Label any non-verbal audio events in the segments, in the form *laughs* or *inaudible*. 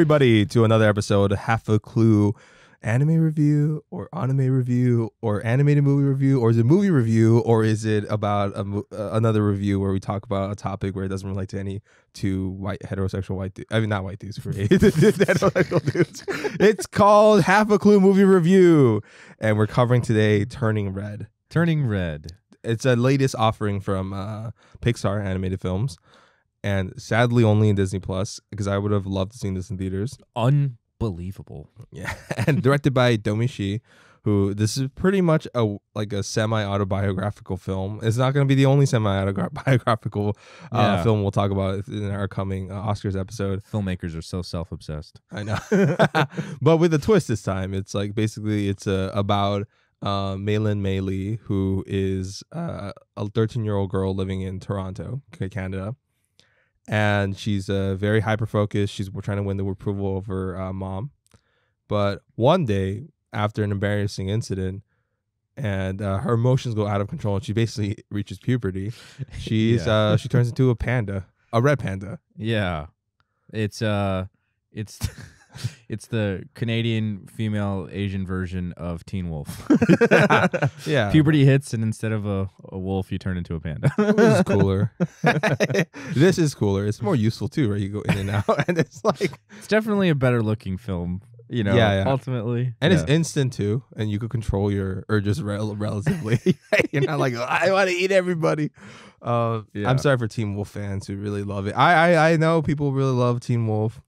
everybody, to another episode, Half a Clue anime review or anime review or animated movie review or is it movie review or is it about a, uh, another review where we talk about a topic where it doesn't relate to any two white heterosexual white dudes i mean not white dudes for *laughs* heterosexual dudes. It's called half a clue movie review and we're covering today turning red. Turning red. it's a latest offering from uh, Pixar animated films, and sadly only in Disney Plus because I would have loved to see this in theaters. Unbelievable. Yeah, *laughs* and directed by Domee Shi, who this is pretty much a like a semi autobiographical film. It's not going to be the only semi autobiographical uh, Yeah. film we'll talk about in our coming uh, Oscars episode. Filmmakers are so self obsessed. I know, *laughs* but with a twist this time. It's like basically it's uh, about uh, Meilin Mei Lee, who is uh, a 13 year old girl living in Toronto, Ca- Canada, and she's uh, very hyper focused. She's trying to win the approval of her uh, mom, but one day after an embarrassing incident. And uh, her emotions go out of control, and she basically *laughs* reaches puberty. *laughs* She's Yeah. uh, she turns into a panda, a red panda. Yeah. It's uh it's *laughs* *laughs* it's the Canadian female Asian version of Teen Wolf. *laughs* *laughs* yeah, Puberty hits and instead of a, a wolf you turn into a panda. this is cooler. this is cooler. It's more useful too, right? You go in and out, and it's like, it's definitely a better looking film, you know, Yeah, yeah. ultimately. and Yeah. it's instant too, and you could control your urges rel- relatively. You're not like, "Oh, I want to eat everybody. Uh, Yeah. I'm sorry for Teen Wolf fans who really love it. I, I I know people really love Teen Wolf.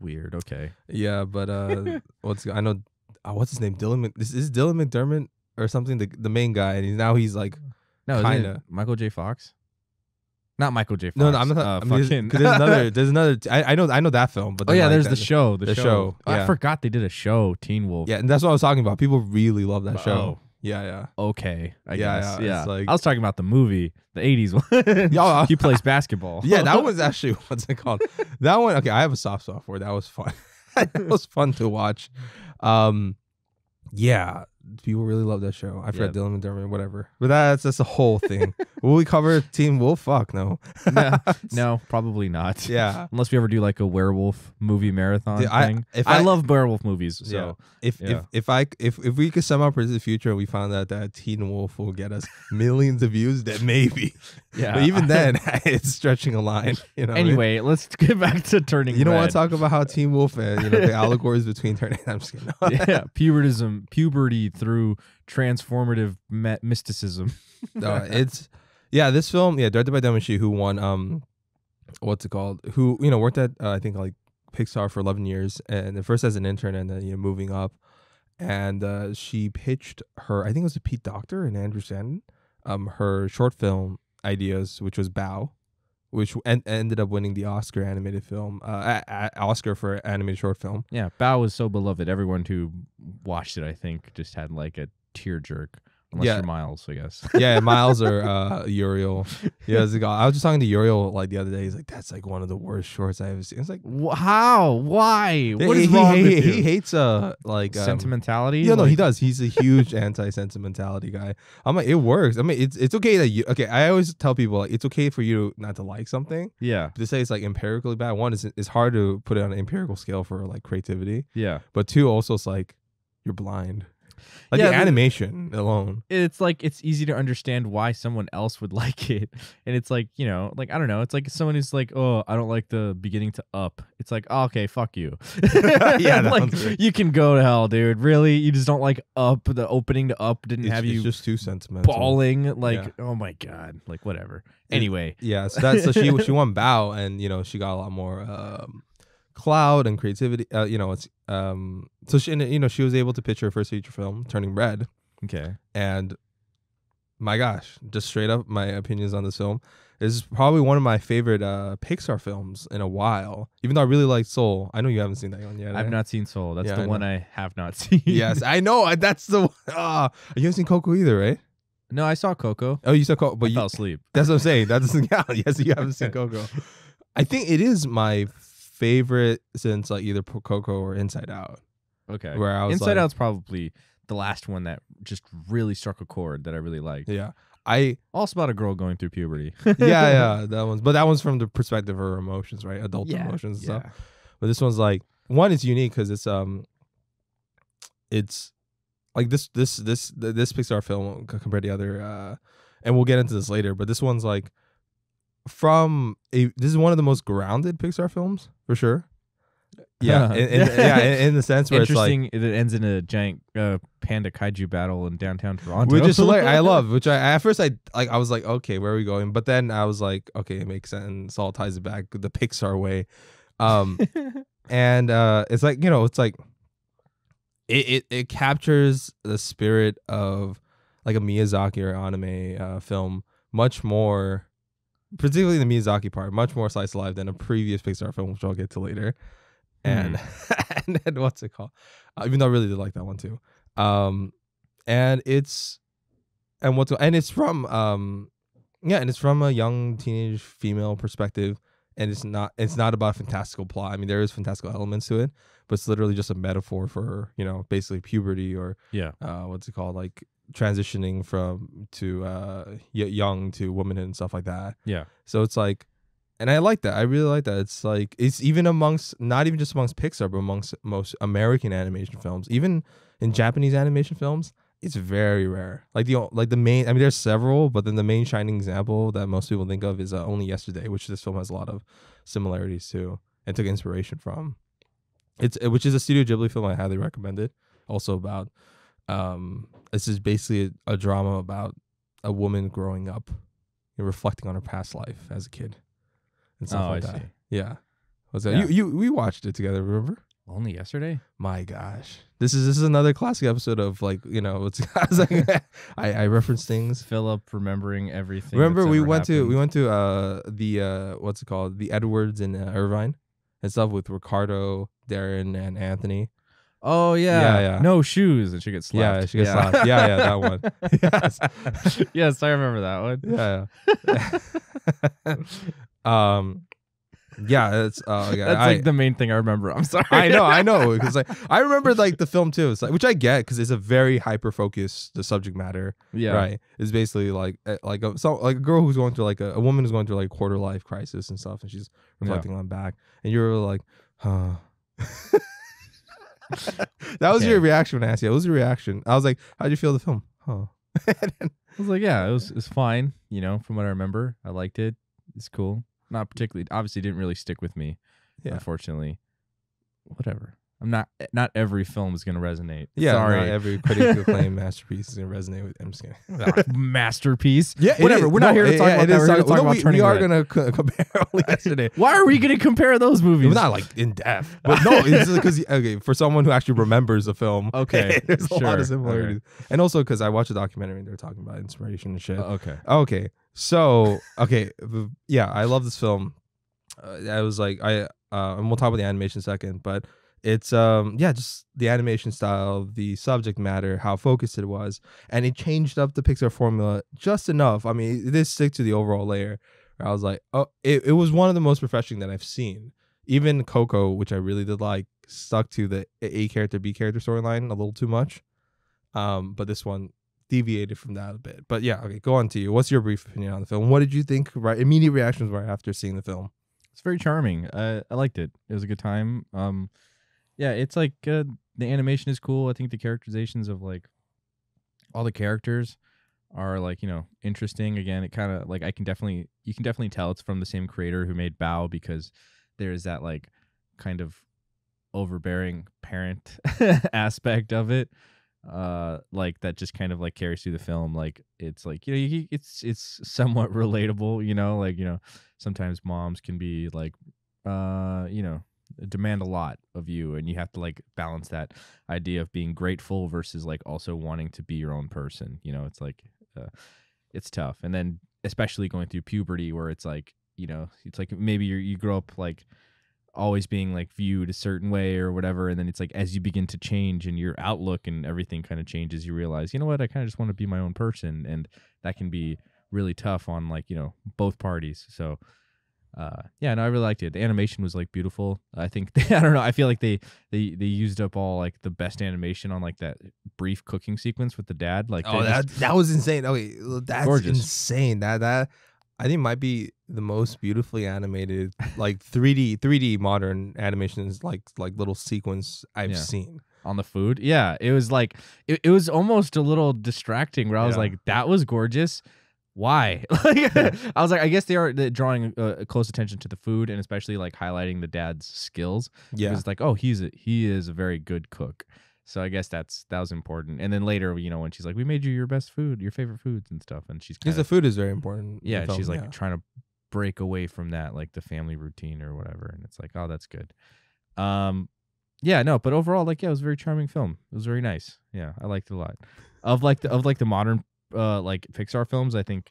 Weird, okay. Yeah, but uh, *laughs* what's I know, uh, what's his name? Dylan. Mc, this is Dylan McDermott or something. The the main guy, and he's now he's like No, Kinda. Michael J. Fox? Not Michael J. Fox. no, no, I'm not. Uh, I mean, there's, there's another. *laughs* There's another. I, I know. I know that film, but Oh yeah, like, there's that- the show. The, the show. show, Oh, yeah. I forgot they did a show, Teen Wolf. Yeah, and that's what I was talking about. People really love that show. Yeah, yeah. Okay. I Yeah, guess. yeah, Yeah. like- I was talking about the movie, the '80s one. *laughs* Yeah, he plays basketball. *laughs* Yeah, that *laughs* was actually what's it called? That one. Okay, I have a soft spot for. That was fun. that was fun to watch. Um, yeah, people really love that show. I forgot Yeah. Dylan McDermott, whatever. But that's that's the whole *laughs* thing. Will we cover Teen Wolf? Fuck no. *laughs* no, *laughs* no, probably not. Yeah. Unless we ever do like a werewolf movie marathon Dude, I- thing. if I, I- love werewolf movies, so Yeah. If Yeah. if if I if if we could somehow predict the future and we found out that Teen Wolf will get us millions of views, then maybe. yeah. But even then, it's stretching a line. You know. what I mean? anyway, let's get back to turning. You don't want to talk about how Teen Wolf and you know the allegories between turning. I'm just kidding. yeah, pubertism, puberty through transformative me- mysticism. *laughs* no, it's yeah. This film, yeah, directed by Domee Shi, who won um, what's it called? Who you know worked at uh, I think like Pixar for 11 years, and at first as an intern, and then you know moving up, and uh, she pitched her I think it was a Pete Docter and Andrew Stanton, um, her short film ideas, which was Bao. Which en- ended up winning the Oscar animated film, uh, a- a- Oscar for animated short film. Yeah, Bao was so beloved. Everyone who watched it, I think, just had like a tear jerk. Unless Yeah. you're Miles, I guess. *laughs* yeah, Miles or *laughs* uh, Uriel. Yeah, like, I was just talking to Uriel like the other day. He's like, "That's like one of the worst shorts I've ever seen." It's like, How? Why? What he, wrong he, with he you? hates uh like um, Sentimentality? Yeah, no, he does. He's a huge *laughs* anti-sentimentality guy. I'm like, it works. I mean, it's it's okay that you. Okay, I always tell people like it's okay for you not to like something. Yeah, But to say it's like empirically bad, one is it's hard to put it on an empirical scale for like creativity. yeah. But two, also it's like you're blind. Like Yeah, the animation alone. It's like it's easy to understand why someone else would *laughs* like it, and it's like you know, like I don't know. It's like someone who's like, oh, I don't like the beginning to up. It's like, oh, okay, fuck you. *laughs* *laughs* Yeah, like you can go to hell, dude. Really, you just don't like up. The opening to up didn't It's, have it's you just too sentimental. bawling. Like, oh my god, like whatever. It- Anyway, Yeah, so that so she she won Bao, and you know she got a lot more um, cloud and creativity. Uh, you know, it's um so she and, you know she was able to pitch her first feature film, Turning Red, okay, and my gosh, just straight up my opinions on this film This is probably one of my favorite uh, Pixar films in a while. Even though I really like Soul, I know you haven't seen that one yet. I've eh? not seen Soul. That's Yeah, the I one. I have not *laughs* seen. yes, I know. That's the. one- *laughs* Ah, you haven't seen Coco either, right? no, I saw Coco. Oh, you saw Coco, but I you, fell asleep. That's what I'm saying. That doesn't *laughs* count. Yes, you haven't seen Coco. I think it is my favorite since like either Coco or Inside Out. Okay. Where I was Inside like, Out's probably the last one that just really struck a chord that I really liked. Yeah, I Also about a girl going through puberty. *laughs* yeah yeah *laughs* that one's but that one's from the perspective of her emotions, right? Adult Yeah, emotions and yeah. stuff. But this one's like one is unique because it's um, it's like this this this this Pixar film compared to the other uh, and we'll get into this later, but this one's like from a this is one of the most grounded Pixar films for sure. *laughs* Yeah, in, in, yeah, in, in the sense where it's like it ends in a giant uh, panda kaiju battle in downtown Toronto. which is *laughs* hilarious. I love. Which I at first I like. I was like, okay, where are we going? But then I was like, okay, it makes sense. All ties it back the Pixar way. Um, *laughs* and uh, it's like you know, it's like it it, it captures the spirit of like a Miyazaki or anime uh, film much more, particularly the Miyazaki part, much more slice of life than a previous Pixar film, which I'll get to later. And *laughs* and then what's it called? Uh, even though I really did like that one too. Um, and it's and what's and it's from um yeah, and it's from a young teenage female perspective and it's not it's not about fantastical plot. I mean, there is fantastical elements to it, but it's literally just a metaphor for you know basically puberty or yeah. uh, what's it called like transitioning from to uh young to womanhood and stuff like that. Yeah. So it's like, and I like that. I really like that. It's like it's even amongst not even just amongst Pixar, but amongst most American animation films, even in Japanese animation films. It's very rare. Like the like the main. I mean, there's several, but then the main shining example that most people think of is uh, Only Yesterday, which this film has a lot of similarities to and took inspiration from. It's which is a Studio Ghibli film. I highly recommend it. Also about, um, this is basically a, a drama about a woman growing up and reflecting on her past life as a kid and stuff Oh, like I that. see. Yeah. Was that Yeah. you? You we watched it together. Remember? Only yesterday. My gosh, this is this is another classic episode of like you know it's *laughs* I was like *laughs* I I reference things. Philip remembering everything. Remember that's we ever went to we happened. went to uh the uh what's it called the Edwards in uh, Irvine and stuff with Ricardo, Darren, and Anthony. Oh yeah. Yeah, yeah. No shoes, and she gets slapped. Yeah, she gets slapped. Yeah, yeah, that one. *laughs* Yes. *laughs* yes, I remember that one. Yeah. yeah. *laughs* um, yeah, it's uh, yeah, That's I, like the main thing I remember. I'm sorry. I know, I know, because like I remember like the film too. It's like which I get because it's a very hyper focused the subject matter. yeah. Right. It's basically like uh, like a so like a girl who's going through like a, a woman who's going through like quarter life crisis and stuff, and she's reflecting on back, and you're like, huh. *laughs* that was your reaction when I asked you. What was your reaction? I was like, how'd you feel the film? Huh. Then- *laughs* I was like, yeah, it was it was fine. You know, from what I remember, I liked it. It's cool. Not particularly. Obviously, didn't really stick with me. Yeah. Unfortunately. Whatever. I'm not. Not every film is gonna resonate. yeah, Sorry. not every critically acclaimed *laughs* masterpiece is gonna resonate with. I'm just kidding. *laughs* Masterpiece. Yeah, Whatever. We're not here to talk yeah, about it We're here to talk- no, about we, Turning we are Red. gonna co- *laughs* compare only yesterday. Why are we gonna compare those movies? Well, not like in depth, but no, it's because okay, for someone who actually remembers the film, Okay, there's a lot of similarities, and also because I watched a documentary and they're talking about inspiration and shit. Uh, okay. okay, so okay, yeah, I love this film. Uh, I was like, I uh, and we'll talk about the animation second, but it's um yeah, just the animation style, the subject matter, how focused it was, and it changed up the Pixar formula just enough. I mean, it did stick to the overall layer. I was like, oh, it, it was one of the most refreshing that I've seen. Even Coco, which I really did like, stuck to the A character B character storyline a little too much. Um, but this one deviated from that a bit. But yeah, okay, go on to you. What's your brief opinion on the film? What did you think? Right, immediate reactions right after seeing the film. It's very charming. Uh, I liked it. It was a good time. Um, yeah, it's like uh, the animation is cool. I think the characterizations of like all the characters are like you know interesting. Again, it kind of like I can definitely you can definitely tell it's from the same creator who made Bao because there's that like kind of overbearing parent *laughs* aspect of it uh like that just kind of like carries through the film like it's like you know it's it's somewhat *laughs* relatable you know like you know sometimes moms can be like uh you know demand a lot of you and you have to like balance that idea of being grateful versus like also wanting to be your own person you know it's like uh, it's tough. And then especially going through puberty where it's like you know it's like maybe you you grow up like always being like viewed a certain way or whatever and then it's like as you begin to change and your outlook and everything kind of changes you realize you know what? I kind of just want to be my own person and that can be really tough on like you know both parties. So uh yeah no i really liked it the animation was like beautiful i think *laughs* i don't know i feel like they they they used up all like the best animation on like that brief cooking sequence with the dad like Oh, that just- that was insane. Okay, that's Gorgeous. insane. That that I think might be the most beautifully animated, like 3D 3D modern animations, like like little sequence I've Yeah. seen. on the food. Yeah, it was like it, it was almost a little distracting where I was Yeah. like, that was gorgeous. Why? *laughs* like, *laughs* I was like, I guess they are drawing uh, close attention to the food and especially like highlighting the dad's skills. Yeah, It's like, oh, he's a, he is a very good cook. So I guess that's that was important. And then later, you know, when she's like, "We made you your best food, your favorite foods and stuff," and she's because the food is very important. yeah, she's like yeah. trying to break away from that, like the family routine or whatever. And it's like, oh, that's good. Um, yeah, no, but overall, like, yeah, it was a very charming film. It was very nice. Yeah, I liked it a lot. Of like the of like the modern uh like Pixar films, I think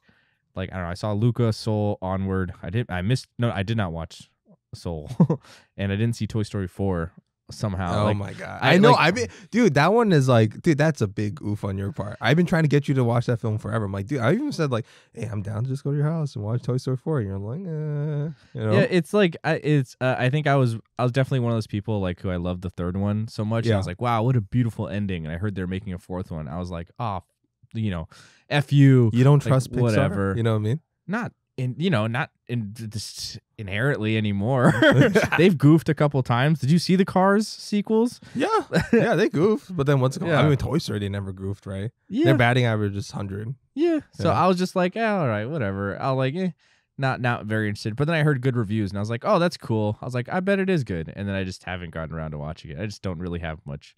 like I don't know, I saw Luca, Soul, Onward. I did I missed no, I did not watch Soul, *laughs* and I didn't see Toy Story four somehow. Oh like, my god! I, I, know. like- I mean, dude, that one is like, dude, that's a big oof on your part. I've been trying to get you to watch that film forever. I'm like, dude, I even said like, hey, I'm down to just go to your house and watch Toy Story 4. And you're like, uh, you know, Yeah, it's like I it's uh, I think I was I was definitely one of those people like who I loved the third one so much. And I was like, wow, what a beautiful ending. And I heard they're making a fourth one. I was like, oh, you know, f you. you don't like, trust Pixar. whatever. You know what I mean? Not in you know not in just inherently anymore. *laughs* *laughs* They've goofed a couple times. Did you see the Cars sequels? Yeah, *laughs* yeah, they goofed, but then what's it called? I mean, Toy Story they never goofed, right? Yeah, Their batting average is hundred. yeah. So I was just like, yeah, all right, whatever. I'll like, eh, not not very interested. But then I heard good reviews, and I was like, oh, that's cool. I was like, I bet it is good. And then I just haven't gotten around to watching it. I just don't really have much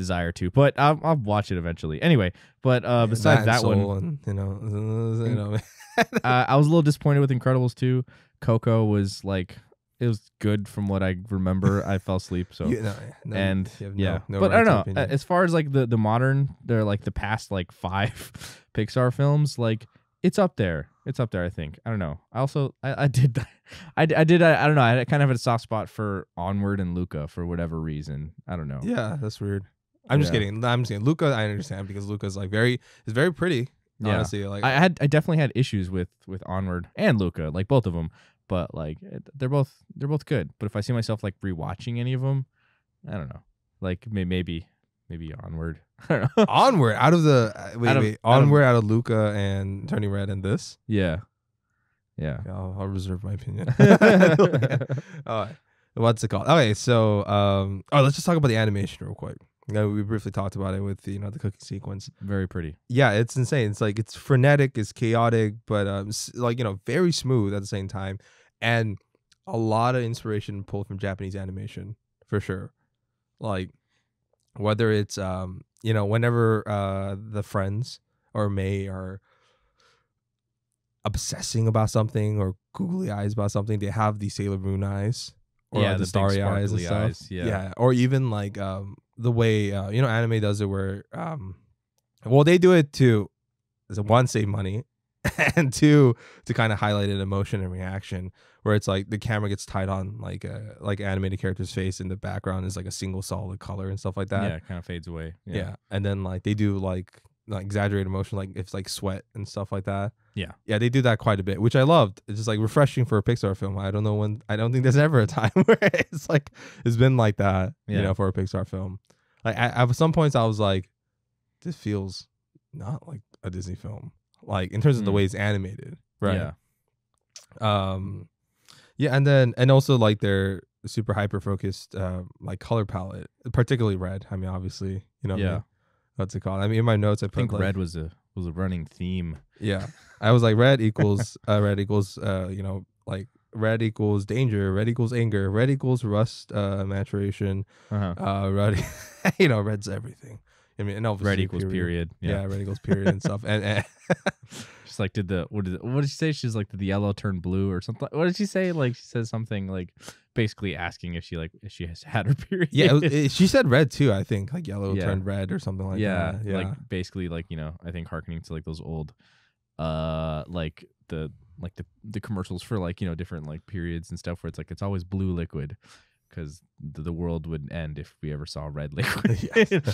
desire to, but I'll, I'll watch it eventually. Anyway, but uh, besides that, one, and, you know, *laughs* you know, *laughs* uh, I was a little disappointed with Incredibles 2. Coco was like, it was good from what I remember. I fell asleep, so. you know, no, and yeah, no, no but I don't know. As far as like the the modern, they're like the past like five *laughs* Pixar films. Like it's up there. It's up there. I think. I don't know. I also I, did I did I, I did I, I don't know. I kind of had a soft spot for Onward and Luca for whatever reason. I don't know. Yeah, that's weird. I'm just Yeah. kidding. I'm just kidding. Luca, I understand because Luca's like very, is very pretty. Yeah. Honestly, like I had I definitely had issues with with Onward and Luca, like both of them. But like they're both they're both good. But if I see myself like rewatching any of them, I don't know. Like may, maybe maybe Onward. *laughs* I don't know. onward out of the uh, wait Out of- wait out of- onward out of Luca and Turning Red and this. yeah. Yeah. Yeah, I'll, I'll reserve my opinion. *laughs* *laughs* All right. What's it called? Okay, so um, oh, let's just talk about the animation real quick. Know, we briefly talked about it with you know the cooking sequence. Very pretty. Yeah, it's insane. It's like it's frenetic, it's chaotic, but um, like you know, very smooth at the same time, and a lot of inspiration pulled from Japanese animation for sure. Like whether it's um, you know, whenever uh the friends or Mei are obsessing about something or googly eyes about something, they have the Sailor Moon eyes or Yeah, the, the starry eyes and stuff. eyes, yeah. or even like um the way uh, you know anime does it where um well they do it to one save money *laughs* and two to kind of highlight an emotion and reaction where it's like the camera gets tied on like a like animated character's face in the background is like a single solid color and stuff like that yeah, it kind of fades away. yeah. Yeah. and then like they do like like exaggerated emotion like it's like sweat and stuff like that Yeah. yeah they do that quite a bit which i loved it's just like refreshing for a pixar film i don't know when i don't think there's ever a *laughs* time where it's like it's been like that yeah. you know for a pixar film like I, at some points i was like this feels not like a disney film like in terms of the Mm. way it's animated right Yeah. um yeah and then and also like their super hyper focused uh like color palette particularly red i mean obviously you know what I Yeah. mean? What's it called i mean in my notes i I think like, red was a was a running theme. yeah i was like red equals *laughs* uh red equals uh you know like red equals danger red equals anger red equals rust uh maturation Uh-huh. uh red *laughs* you know red's everything i mean and obviously Red equals period. yeah. Yeah. red equals period and stuff and, and *laughs* She's like, did the what did what did she say? She's like, did the yellow turn blue or something? What did she say? Like she says something like basically asking if she like if she has *laughs* had her period. yeah it was, it- she said red too i think like yellow Yeah. turned red or something like yeah, that yeah like basically like you know I think harkening to like those old, uh, like the like the the commercials for like you know different like periods and stuff where it's like it's always blue liquid. Because the, the world would end if we ever saw red *laughs* liquid.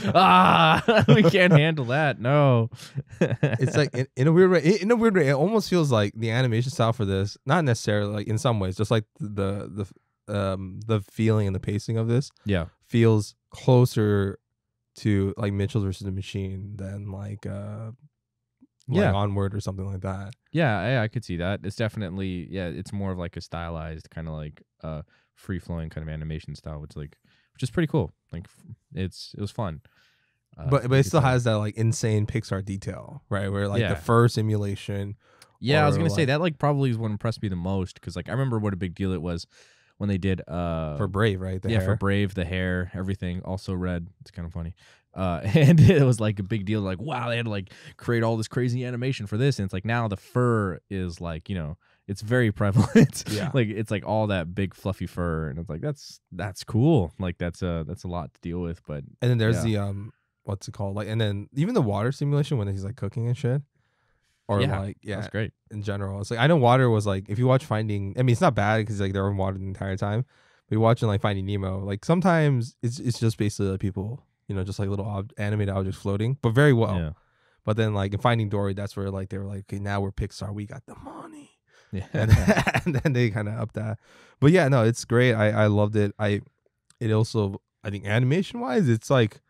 *laughs* Ah, we can't handle that. No. it's like in, in a weird way in a weird way it almost feels like the animation style for this not necessarily like in some ways just like the the um the feeling and the pacing of this yeah, feels closer to like Mitchell versus the Machine than like uh like Yeah. onward or something like that. Yeah, yeah, I could see that. It's definitely yeah, it's more of like a stylized kind of like uh free flowing kind of animation style, which like which is pretty cool. Like it's it was fun. Uh, but but it still has that like insane Pixar detail, right? Where like Yeah. the fur simulation. Yeah, I was gonna say that like probably is what impressed me the most because like I remember what a big deal it was when they did uh for Brave, right? The yeah for. Brave the hair everything also red. It's kind of funny. Uh, *laughs* and it was like a big deal. Like, wow, they had to like create all this crazy animation for this, and it's like now the fur is like you know it's very *laughs* prevalent. Yeah. like it's like all that big fluffy fur, and it's like that's that's cool. Like that's a that's a lot to deal with, but and then there's yeah. the um, what's it called? Like, and then even the water simulation when he's like cooking and shit, or yeah, like yeah, that's great. in general. It's like I know water was like if you watch Finding. I mean, it's not bad because like they're in water the entire time. But watching like Finding Nemo, like sometimes it's it's just basically like, people, you know, just like little ob- animated objects floating, but very well. yeah, But then like in Finding Dory, that's where like they were like, okay, now we're Pixar, we got the money, yeah, *laughs* and, *laughs* and then they kind of up that. But yeah, no, it's great. I I loved it. I it also I think animation wise, it's like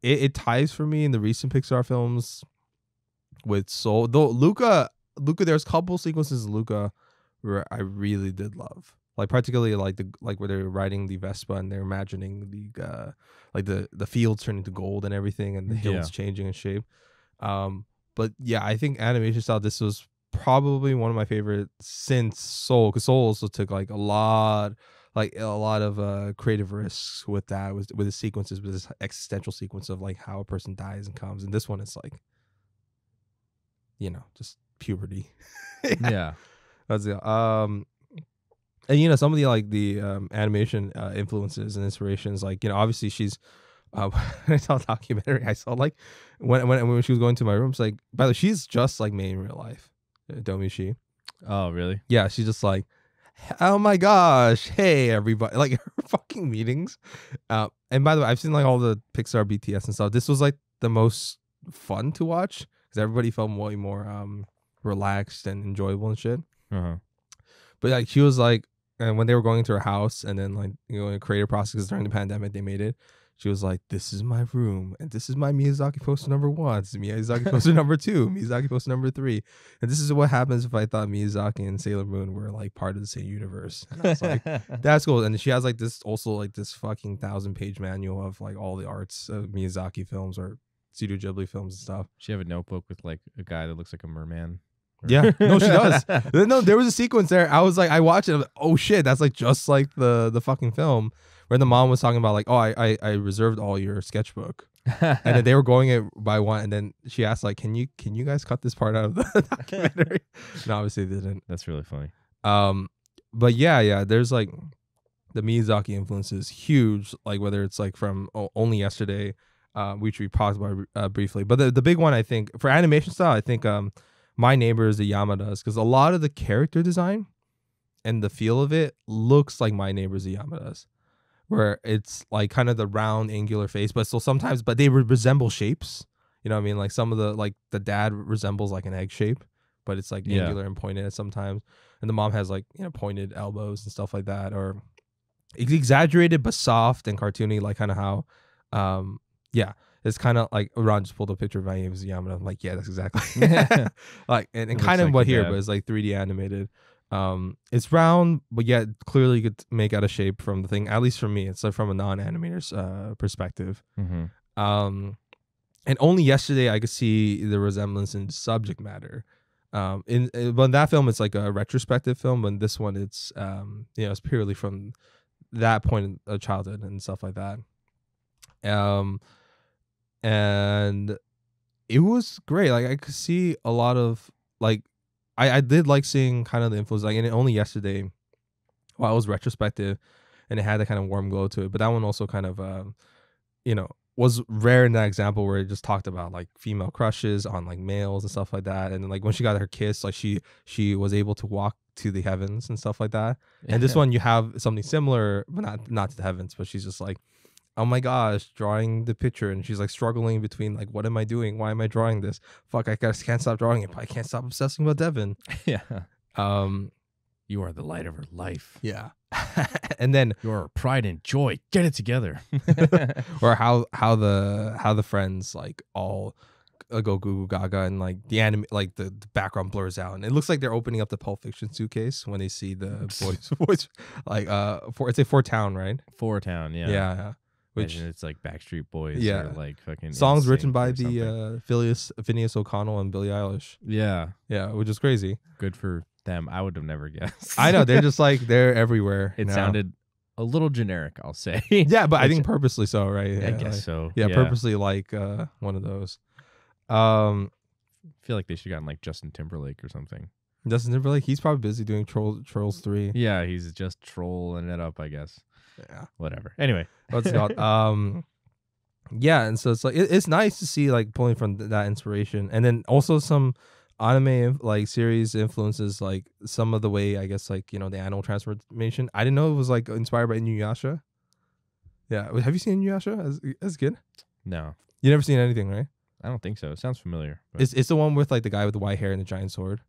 it, it ties for me in the recent Pixar films with Soul. Though Luca, Luca, there's a couple sequences in Luca where I really did love. Like particularly like the like where they're riding the Vespa and they're imagining the uh like the the fields turning to gold and everything and the hills Yeah. changing in shape. Um but yeah, I think animation style this was probably one of my favorite since Soul because Soul also took like a lot like a lot of uh creative risks with that with with the sequences with this existential sequence of like how a person dies and comes and this one is like you know just puberty *laughs* yeah. that's it um and you know some of the like the um animation uh, influences and inspirations like you know obviously she's uh, *laughs* I saw a documentary I saw like when when when she was going to my room it's like by the way she's just like me in real life uh, Domee Shi Oh, really? yeah, she's just like, oh my gosh, hey everybody, *laughs* like her fucking meetings. Uh, and by the way, I've seen like all the Pixar BTS and stuff. This was like the most fun to watch because everybody felt way more um relaxed and enjoyable and shit. Uh huh. But like she was like, and when they were going into her house and then like you know in creative processes during the pandemic, they made it. She was like, "This is my room, and this is my Miyazaki poster number one. This is Miyazaki *laughs* poster number two. Miyazaki poster number three, and this is what happens if I thought Miyazaki and Sailor Moon were like part of the same universe." And I was like, *laughs* "That's cool." And she has like this also like this fucking thousand page manual of like all the arts of Miyazaki films or Studio Ghibli films and stuff. she have a notebook with like a guy that looks like a merman. Yeah, *laughs* no, she does. *laughs* no, there was a sequence there. I was like, I watched it. Like, oh shit, that's like just like the the fucking film where the mom was talking about like, oh, I I, I reserved all your sketchbook, and then they were going it by one, and then she asked like, can you can you guys cut this part out of the *laughs* documentary? no, obviously they didn't. That's really funny. Um, but yeah, yeah, there's like the Miyazaki influence is huge. Like whether it's like from o- only yesterday, uh, which we talked about uh, briefly. But the the big one I think for animation style, I think um, my neighbors the Yamadas because a lot of the character design and the feel of it looks like my neighbors the Yamadas. Where it's like kind of the round angular face, but still sometimes, but they re- resemble shapes. You know what I mean? Like some of the like the dad resembles like an egg shape, but it's like Yeah. angular and pointed at sometimes and the mom has like you know pointed elbows and stuff like that or ex- exaggerated but soft and cartoony like kind of how um yeah it's kind of like Ron just pulled a picture of my name is Yamada. I'm like, yeah, that's exactly *laughs* *laughs* like and, and kind of like what here, but it's like 3D animated. Um, it's round, but yet clearly you could make out a shape from the thing. At least for me, it's like from a non-animator's uh perspective. Mm-hmm. Um, and only yesterday I could see the resemblance in subject matter. Um, in, in but in that film it's like a retrospective film, but in this one it's um, you know, it's purely from that point of childhood and stuff like that. Um, and it was great. Like I could see a lot of like I I did like seeing kind of the influence. Like and it only yesterday, while it was retrospective, and it had that kind of warm glow to it. But that one also kind of um, you know was rare in that example where it just talked about like female crushes on like males and stuff like that and then like when she got her kiss like she she was able to walk to the heavens and stuff like that and this *laughs* one you have something similar but not not to the heavens but she's just like oh my gosh drawing the picture and she's like struggling between like what am i doing why am i drawing this fuck i just can't stop drawing it but i can't stop obsessing about devin *laughs* yeah. um You are the light of her life. yeah *laughs* and then your pride and joy. Get it together. *laughs* or how how the how the friends like all uh, go goo goo gaga and like the anime like the, the background blurs out and it looks like they're opening up the Pulp Fiction suitcase when they see the boys boys like uh for it's a Four Town right Four Town, yeah, yeah. Which Imagine it's like Backstreet Boys. Yeah. Or like fucking songs written by the uh Phileas Phineas O'Connell and Billie Eilish yeah, yeah which is crazy good for them. I would have never guessed. I know they're just like they're *laughs* everywhere it now. sounded a little generic. I'll say. yeah but I think *laughs* purposely so right Yeah, I guess like- so. yeah, purposely like uh one of those um I feel like they should have gotten like Justin Timberlake or something. Justin Timberlake he's probably busy doing Troll, Trolls 3 Yeah, he's just trolling it up, I guess. Yeah Whatever. Anyway, what's it called? *laughs* Um, yeah, and so it's like it, it's nice to see like pulling from th- that inspiration, and then also some anime like series influences, like some of the way I guess like you know the animal transformation. I didn't know it was like inspired by Inuyasha. Yeah, have you seen Inuyasha as as a kid? no, You never seen anything, right? I don't think so. It sounds familiar. but- It's it's the one with like the guy with the white hair and the giant sword.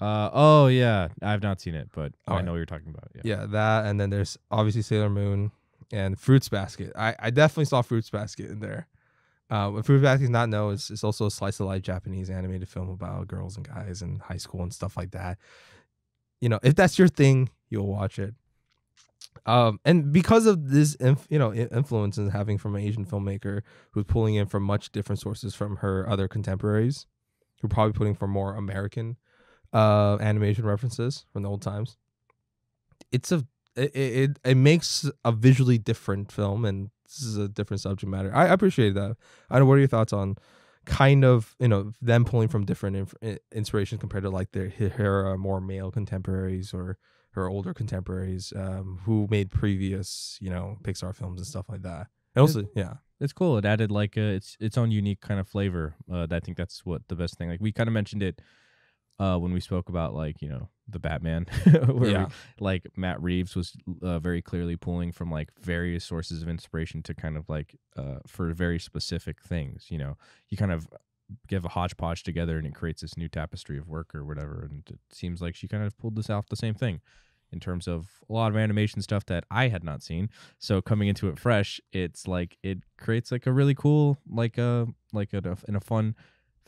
Uh oh yeah, I've not seen it, but I know what you're talking about. Yeah. Yeah, that, and then there's obviously Sailor Moon and Fruits Basket. I, I definitely saw Fruits Basket in there. Uh, what Fruits Basket does not know is it's also a slice of life Japanese animated film about girls and guys in high school and stuff like that. You know, if that's your thing, you'll watch it. Um, and because of this, inf- you know, influence and having from an Asian filmmaker who's pulling in from much different sources from her other contemporaries, who are probably putting from more American uh animation references from the old times. It's a it it, it makes a visually different film and this is a different subject matter. I, I appreciate that. I don't know what are your thoughts on kind of you know them pulling from different inf- inspirations compared to like their her uh, more male contemporaries or her older contemporaries um, who made previous you know Pixar films and stuff like that. And also, yeah, it's cool. It added like a, its its own unique kind of flavor. Uh, I think that's what the best thing. Like we kind of mentioned it uh, when we spoke about like you know the Batman, *laughs* where Yeah. we, like Matt Reeves was uh, very clearly pulling from like various sources of inspiration to kind of like uh, for very specific things. You know, you kind of give a hodgepodge together and it creates this new tapestry of work or whatever. And it seems like she kind of pulled this off the same thing in terms of a lot of animation stuff that I had not seen. So coming into it fresh, it's like it creates like a really cool, like a like a in a fun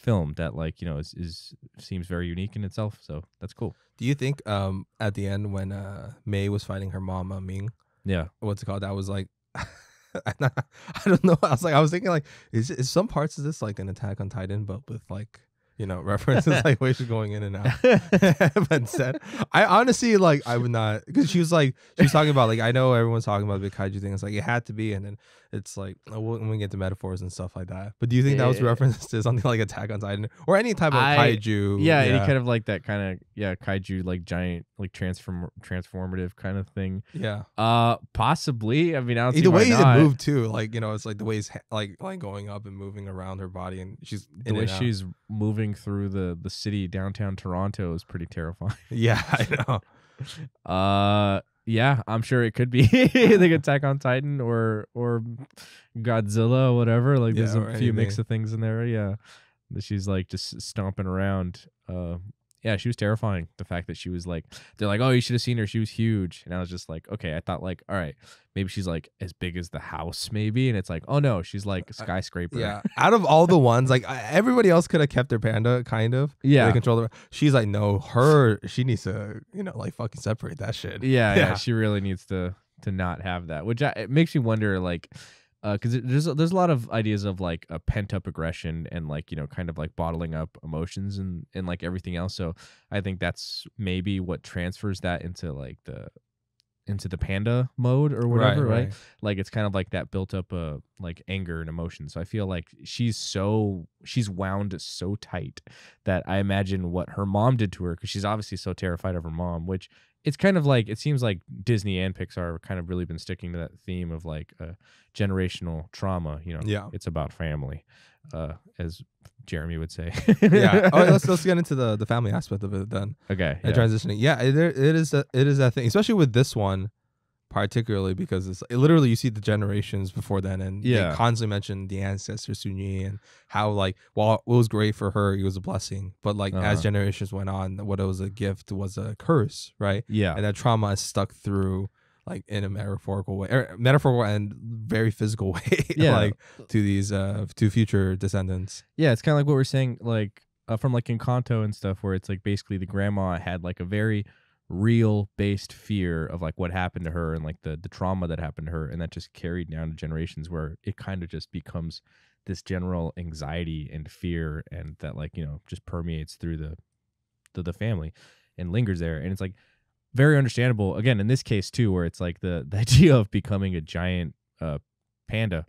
film that like you know is, is seems very unique in itself. So that's cool. Do you think um at the end when uh Mei was fighting her mom uh, Ming, Yeah, what's it called? That was like *laughs* I don't know. I was like I was thinking like is is some parts of this like an Attack on Titan but with like you know *laughs* references like where she's going in and out. *laughs* *laughs* but instead, I honestly like I would not because she was like she was talking about like I know everyone's talking about the kaiju thing. It's like it had to be, and then it's like we'll, when we get to metaphors and stuff like that. But do you think that was Yeah. references to something like Attack on Titan or any type of I- kaiju? yeah, any kind of like that kind of yeah kaiju like giant like transform transformative kind of thing. yeah. Uh, possibly. I mean, I don't see Either way, why they not. move too. Like you know, it's like the way he's ha- like like going up and moving around her body, and she's The way she's moving through the the city downtown Toronto is pretty terrifying. *laughs* Yeah, I know. Uh, yeah, I'm sure it could be *laughs* like Attack on Titan or or Godzilla or whatever. Like there's a few mix of things in there. Yeah, that she's like just stomping around. Uh, yeah, she was terrifying. The fact that she was like, they're like, oh, you should have seen her. She was huge, and I was just like, okay. I thought like, all right, maybe she's like as big as the house, maybe, and it's like, oh no, she's like a skyscraper. Yeah, out of all the ones, like everybody else could have kept their panda, kind of. yeah, They control the. She's like, no, her. She needs to, you know, like fucking separate that shit. yeah, yeah, Yeah. She really needs to to not have that, which I, it makes me wonder, like, because there's there's a lot of ideas of like a pent up aggression and like you know kind of like bottling up emotions and and like everything else. So I think that's maybe what transfers that into like the into the panda mode or whatever, right? Like it's kind of like that built up uh like anger and emotion. So I feel like she's so she's wound so tight that I imagine what her mom did to her because she's obviously so terrified of her mom, which it's kind of like it seems like Disney and Pixar have kind of really been sticking to that theme of like uh, generational trauma. You know, Yeah. it's about family, uh, as Jeremy would say. yeah. Oh, let's let's get into the the family aspect of it then. *laughs* okay. Yeah. transitioning. Yeah, it, it is a, it is that thing, especially with this one, particularly because it's it literally you see the generations before then, and Yeah. they constantly mention the ancestor Sun Yee and how like while it was great for her, it was a blessing, but like as Uh-huh. generations went on, what it was a gift was a curse, right? yeah. And that trauma is stuck through like in a metaphorical way, or metaphorical and very physical *laughs* way, Yeah. like to these uh to future descendants. Yeah, it's kind of like what we're saying, like uh, from like Encanto and stuff, where it's like basically the grandma had like a very real based fear of like what happened to her and like the the trauma that happened to her, and that just carried down to generations where it kind of just becomes this general anxiety and fear, and that like you know just permeates through the the, the family and lingers there, and it's like very understandable. Again, in this case too, where it's like the *laughs* the idea of becoming a giant uh panda,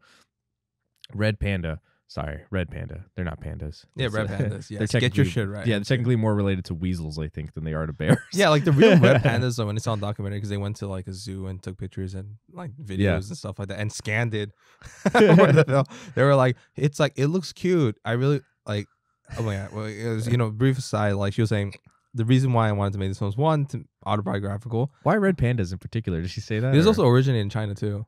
red panda. Sorry, red panda. They're not pandas. Yeah, red uh, pandas. *laughs* they're get your shit right. Yeah, they're technically more related to weasels, I think, than they are to bears. Yeah, like the real red *laughs* pandas though, when it's on documentary because they went to like a zoo and took pictures and like videos Yeah. and stuff like that and scanned it. *laughs* for the film. they were like, it's like it looks cute. I really like. Oh my god! Well, it was you know brief aside. Like she was saying, the reason why I wanted to make this one was one to autobiographical. Why red pandas in particular? Did she say that? It was or- also originated in China too.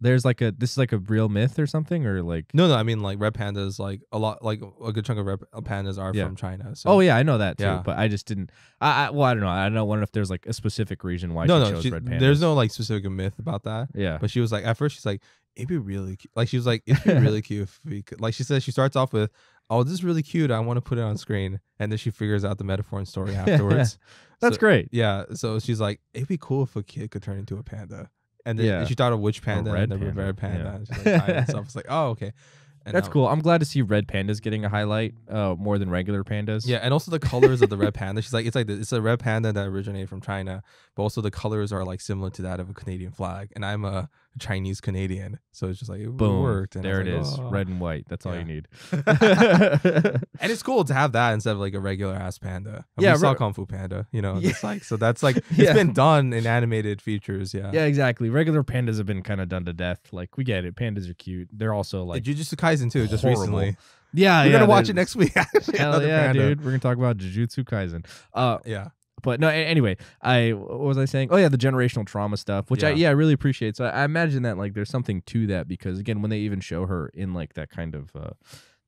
There's like a this is like a real myth or something or like No, no, I mean like red pandas. Like a lot, like a good chunk of red uh, pandas are Yeah. from China. So Oh yeah, I know that too, Yeah. but I just didn't. I, I well, I don't know. I don't wonder if there's like a specific reason why no, she no, chose she- red pandas. there's no like specific myth about that. yeah, But she was like, at first, she's like, it'd be really cute. Like, she was like, it'd be *laughs* really cute. If we could. Like, she says, she starts off with, oh, this is really cute. I want to put it on screen. And then she figures out the metaphor and story *laughs* afterwards. that's So- great. Yeah. So she's like, it'd be cool if a kid could turn into a panda. And then Yeah. she thought of which panda red and the panda, red panda. yeah. And she's like, and stuff. It's like, oh, okay. And That's now- cool. I'm glad to see red pandas getting a highlight uh, more than regular pandas. Yeah, and also the colors of the red *laughs* panda. She's like, it's like the, it's a red panda that originated from China, but also the colors are like similar to that of a Canadian flag. And I'm a Chinese Canadian, so it's just like it Boom. worked. And there it like, is. "Oh." Red and white. That's all you need. *laughs* *laughs* and it's cool to have that instead of like a regular ass panda. And Yeah, we saw Kung Fu Panda. You know, Yeah. it's like so that's like *laughs* it's Yeah. been done in animated features. Yeah. yeah, exactly. Regular pandas have been kind of done to death. Like we get it. Pandas are cute. They're also like Jujutsu Kaisen too, just recently. yeah. We're yeah, gonna watch it next week. actually, Hell yeah, panda. dude. We're gonna talk about Jujutsu Kaisen. Uh, Yeah. But no. Anyway, I what was I saying? Oh yeah, the generational trauma stuff, which I Yeah. yeah I really appreciate. So I, I imagine that like there's something to that because again, when they even show her in like that kind of uh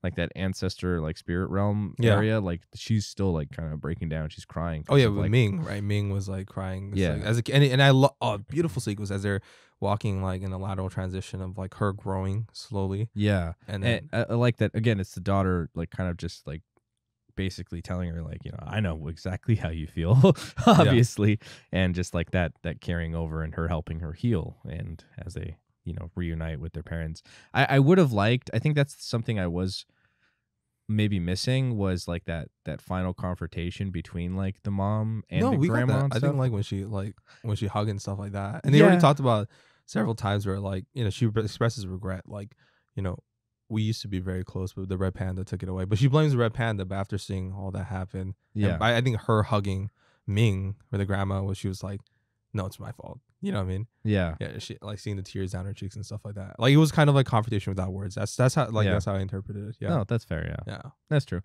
like that ancestor like spirit realm Yeah. area, like she's still like kind of breaking down. She's crying. Oh yeah of, with like, Ming, right? Ming was like crying. Yeah. like, as a, and, and I love oh, beautiful sequence as they're walking like in a lateral transition of like her growing slowly, Yeah, and then and I, I like that. Again, it's the daughter like kind of just like basically telling her like you know I know exactly how you feel, *laughs* obviously, and just like that that carrying over and her helping her heal and as they you know reunite with their parents. I I would have liked. I think that's something I was maybe missing was like that that final confrontation between like the mom and no, the we got grandma that. I think like when she like when she hug and stuff like that, and they already talked about several times where like you know she expresses regret, like you know we used to be very close, but the red panda took it away. But she blames the red panda. But after seeing all that happen, yeah, I, I think her hugging Ming or the grandma was she was like, no, it's my fault. You know what I mean? yeah, Yeah, she like seeing the tears down her cheeks and stuff like that. Like it was kind of like confrontation without words. That's that's how like Yeah. that's how I interpreted it. Yeah. No, that's fair. Yeah, Yeah. that's true.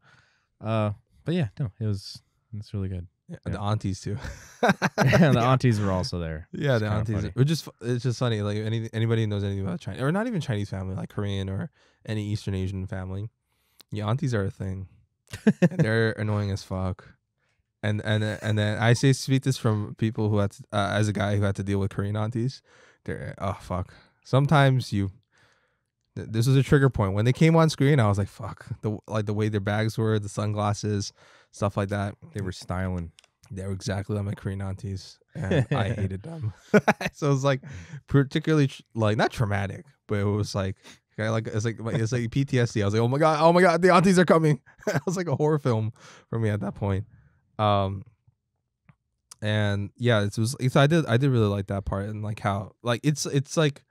Uh, but yeah, no, it was it's really good. Yeah. Yeah. The aunties too. *laughs* the aunties were also there. Yeah, It's the aunties. funny. Which is it's just funny. Like any anybody knows anything about China or not even Chinese family, like Korean or any Eastern Asian family, the aunties are a thing. *laughs* they're annoying as fuck. And and and then I say speak this from people who had to, uh, as a guy who had to deal with Korean aunties. They're oh fuck. Sometimes you. th- This was a trigger point when they came on screen. I was like, "Fuck!" The like the way their bags were, the sunglasses, stuff like that. They were styling. They were exactly like my Korean aunties, and I *laughs* hated them. *laughs* so it was like particularly like not traumatic, but it was like I like it's like it's like PTSD. I was like, oh my god, oh my god, the aunties are coming. *laughs* it was like a horror film for me at that point. Um, and yeah, it was. It's, I did I did really like that part and like how like it's it's like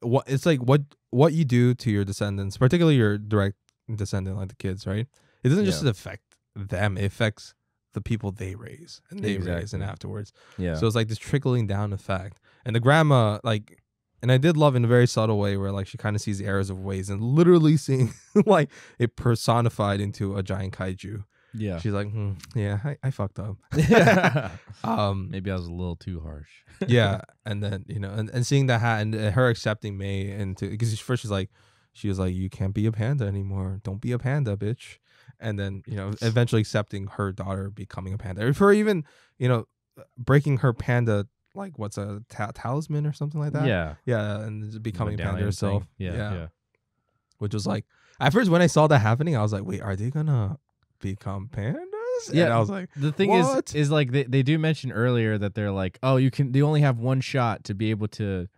what it's like what what you do to your descendants, particularly your direct descendant, like the kids, right? It doesn't just affect them; it affects the people they raise and they raise and afterwards. Yeah. So it's like this trickling down effect. And the grandma, like, and I did love in a very subtle way where like she kind of sees the errors of ways and literally *laughs* seeing like it personified into a giant kaiju. yeah. She's like, hmm, yeah, I, I fucked up. *laughs* *laughs* um, Maybe I was a little too harsh. yeah, and then you know, and, and seeing that hat and uh, her accepting Mei into because first she's like, she was like, you can't be a panda anymore. Don't be a panda, bitch. And then you know, eventually accepting her daughter becoming a panda, or for even you know, uh, breaking her panda like what's a ta- talisman or something like that. Yeah. yeah, and becoming panda herself. thing. Yeah, yeah. which was like at first when I saw that happening, I was like, wait, are they gonna become pandas? and Yeah, I was like, The thing What? is, is like they, they do mention earlier that they're like, oh, you can they only have one shot to be able to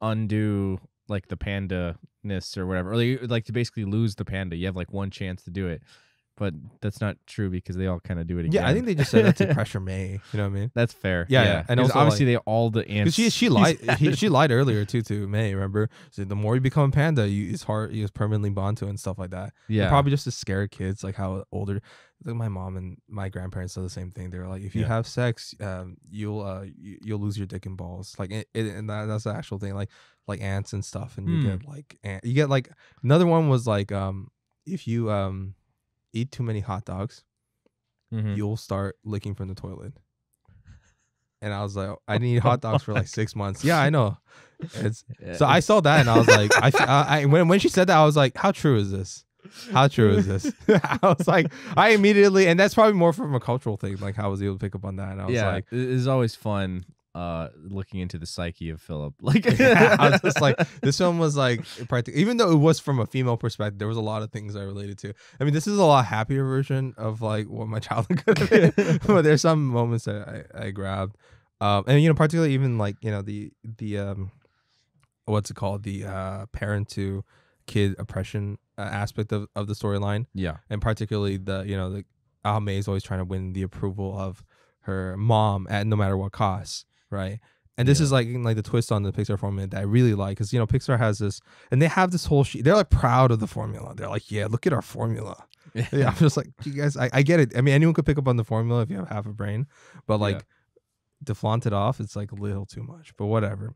undo like the panda ness or whatever, or like, like to basically lose the panda. You have like one chance to do it, but that's not true because they all kind of do it again. yeah, I think they just said that to *laughs* pressure Mei. You know what I mean? that's fair. Yeah, yeah, and 'Cause also, obviously they all the ants. she she lied he, she lied *laughs* earlier too to Mei. Remember, so the more you become a panda, you it's hard you is permanently bond to and stuff like that. yeah, And probably just to scare kids, like how older. Like my mom and my grandparents said the same thing. They were like, if you Yeah. have sex, um, you'll uh you, you'll lose your dick and balls. Like it, it and that, that's the actual thing. Like like ants and stuff, and you Hmm. get like ant, you get like another one was like um if you um eat too many hot dogs, Mhm. you'll start licking from the toilet. And I was like, I didn't eat hot dogs for like six *laughs* months. Yeah, I know. It's Yeah, so I saw that and I was like, *laughs* I, I- when when she said that, I was like, how true is this? How true is this? *laughs* I was like, I immediately, and that's probably more from a cultural thing. Like, how I was able to pick up on that? And I was yeah, like, it is always fun uh looking into the psyche of Philip. *laughs* Like I was just like, *laughs* this film was like practically, even though it was from a female perspective, there was a lot of things I related to. I mean, this is a lot happier version of like what my *laughs* childhood could have been, but there's some moments that I, I grabbed, um, and you know, particularly even like you know the the um, what's it called, the uh parent to kid oppression uh, aspect of of the storyline. Yeah, and particularly the you know the Al Mei is always trying to win the approval of her mom at no matter what cost, right? And this Yeah. is like like the twist on the Pixar formula that I really like because you know Pixar has this and they have this whole sheet. They're like proud of the formula. They're like, yeah, look at our formula. *laughs* yeah, I'm just like, you guys, I, I get it. I mean, anyone could pick up on the formula if you have half a brain, but like Yeah. to flaunt it off, it's like a little too much. But whatever.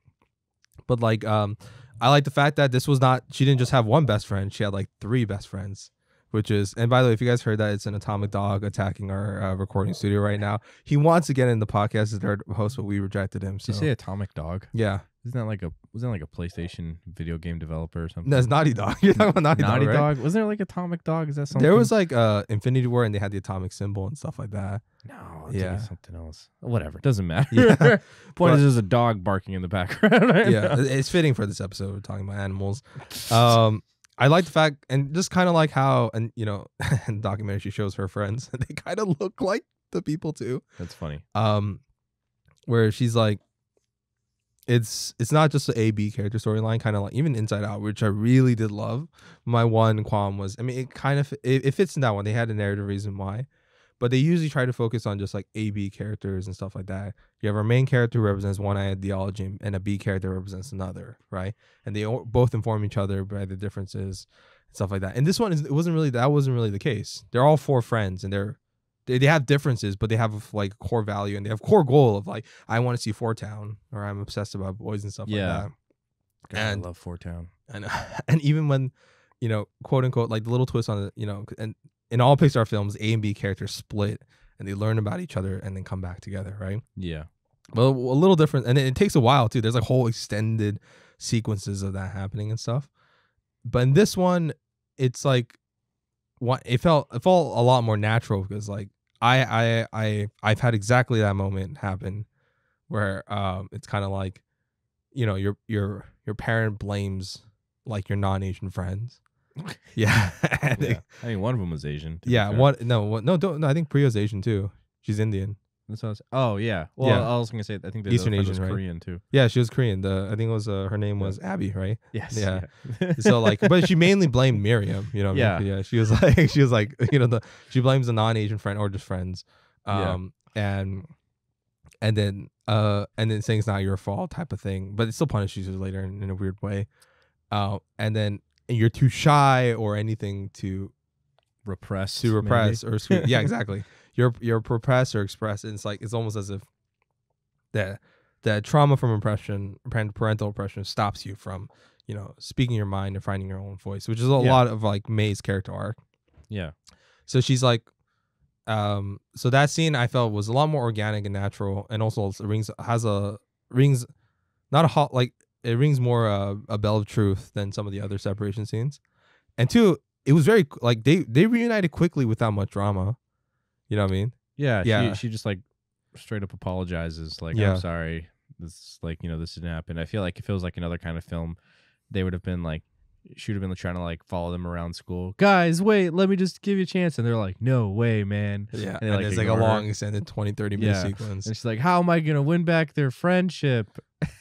But like, um, I like the fact that this was not. She didn't just have one best friend. She had like three best friends, which is. And by the way, if you guys heard that, it's an atomic dog attacking our uh, recording studio right now. He wants to get in the podcast as our host, but we rejected him. Did So you say Atomic Dog? yeah, Isn't that like a wasn't that like a PlayStation video game developer or something? no, it's Naughty Dog. *laughs* You're talking about Naughty, Naughty Dog, right? Dog. Wasn't there like Atomic Dog? Is that something? There was like uh Infinity War, and they had the atomic symbol and stuff like that. no. Yeah. it's something else. Whatever. Doesn't matter. Yeah. *laughs* Point But- is, there's a dog barking in the background. right *laughs* yeah, now. it's fitting for this episode. We're talking about animals. Um, I like the fact, and just kind of like how, and you know, *laughs* in the documentary she shows her friends, *laughs* they kind of look like the people too. That's funny. Um, where she's like, it's it's not just the A B character storyline, kind of like even Inside Out, which I really did love. My one qualm was, I mean, it kind of it, it fits in that one. They had a narrative reason why, but they usually try to focus on just like A B characters and stuff like that. You have our main character who represents one ideology, and a B character represents another, right? And they both inform each other by the differences and stuff like that. And this one is it wasn't really that wasn't really the case. They're all four friends, and they're they, they have differences, but they have like core value and they have core goal of like I want to see Four Town or I'm obsessed about boys and stuff Yeah. like God, And- I love Four Town. that. *laughs* And and even when you know quote unquote like the little twist on it, you know, and in all Pixar films, A and B characters split and they learn about each other and then come back together, right? Yeah. Well, a little different, and it, it takes a while too. There's like whole extended sequences of that happening and stuff. But in this one, it's like what it felt. It felt a lot more natural because like I I I I've had exactly that moment happen where um it's kind of like you know your your your parent blames like your non-Asian friends. *laughs* Yeah, *laughs* and they- yeah. I mean, one of them was Asian. yeah. What? No? No, don't. No, I think Priya's Asian too. She's Indian. That's what I was, oh yeah. Well, Yeah. I was gonna say I think the Eastern Asian, was right? Korean too. Yeah, she was Korean. The I think it was uh, her name was Abby, right? Yes. Yeah. yeah. *laughs* so like but she mainly blamed miriam you know what I mean? yeah she was like she was like you know the she blames the non-asian friend or just friends Yeah. um and and then uh and then saying it's not your fault type of thing but it still punishes you later in, in a weird way uh and then you're too shy or anything to repress. to repress or scream. yeah *laughs* exactly you're you're repress or express and it's like it's almost as if that that trauma from oppression parental oppression stops you from you know speaking your mind and finding your own voice which is a Yeah. lot of like Mei's character arc Yeah. so she's like um so that scene i felt was a lot more organic and natural and also rings has a rings not a hot like it rings more uh, a bell of truth than some of the other separation scenes and two it was very like they they reunited quickly without much drama you know what i mean Yeah. Yeah. She she just like straight up apologizes. Like Yeah. I'm sorry. this like you know this didn't happen. I feel like if it was like another kind of film, they would have been like she would have been trying to like follow them around school. Guys, wait, let me just give you a chance. And they're like, no way, man. Yeah, they, and like, it's like a long extended 20, 30 minute Yeah. sequence. And she's like, how am I gonna win back their friendship?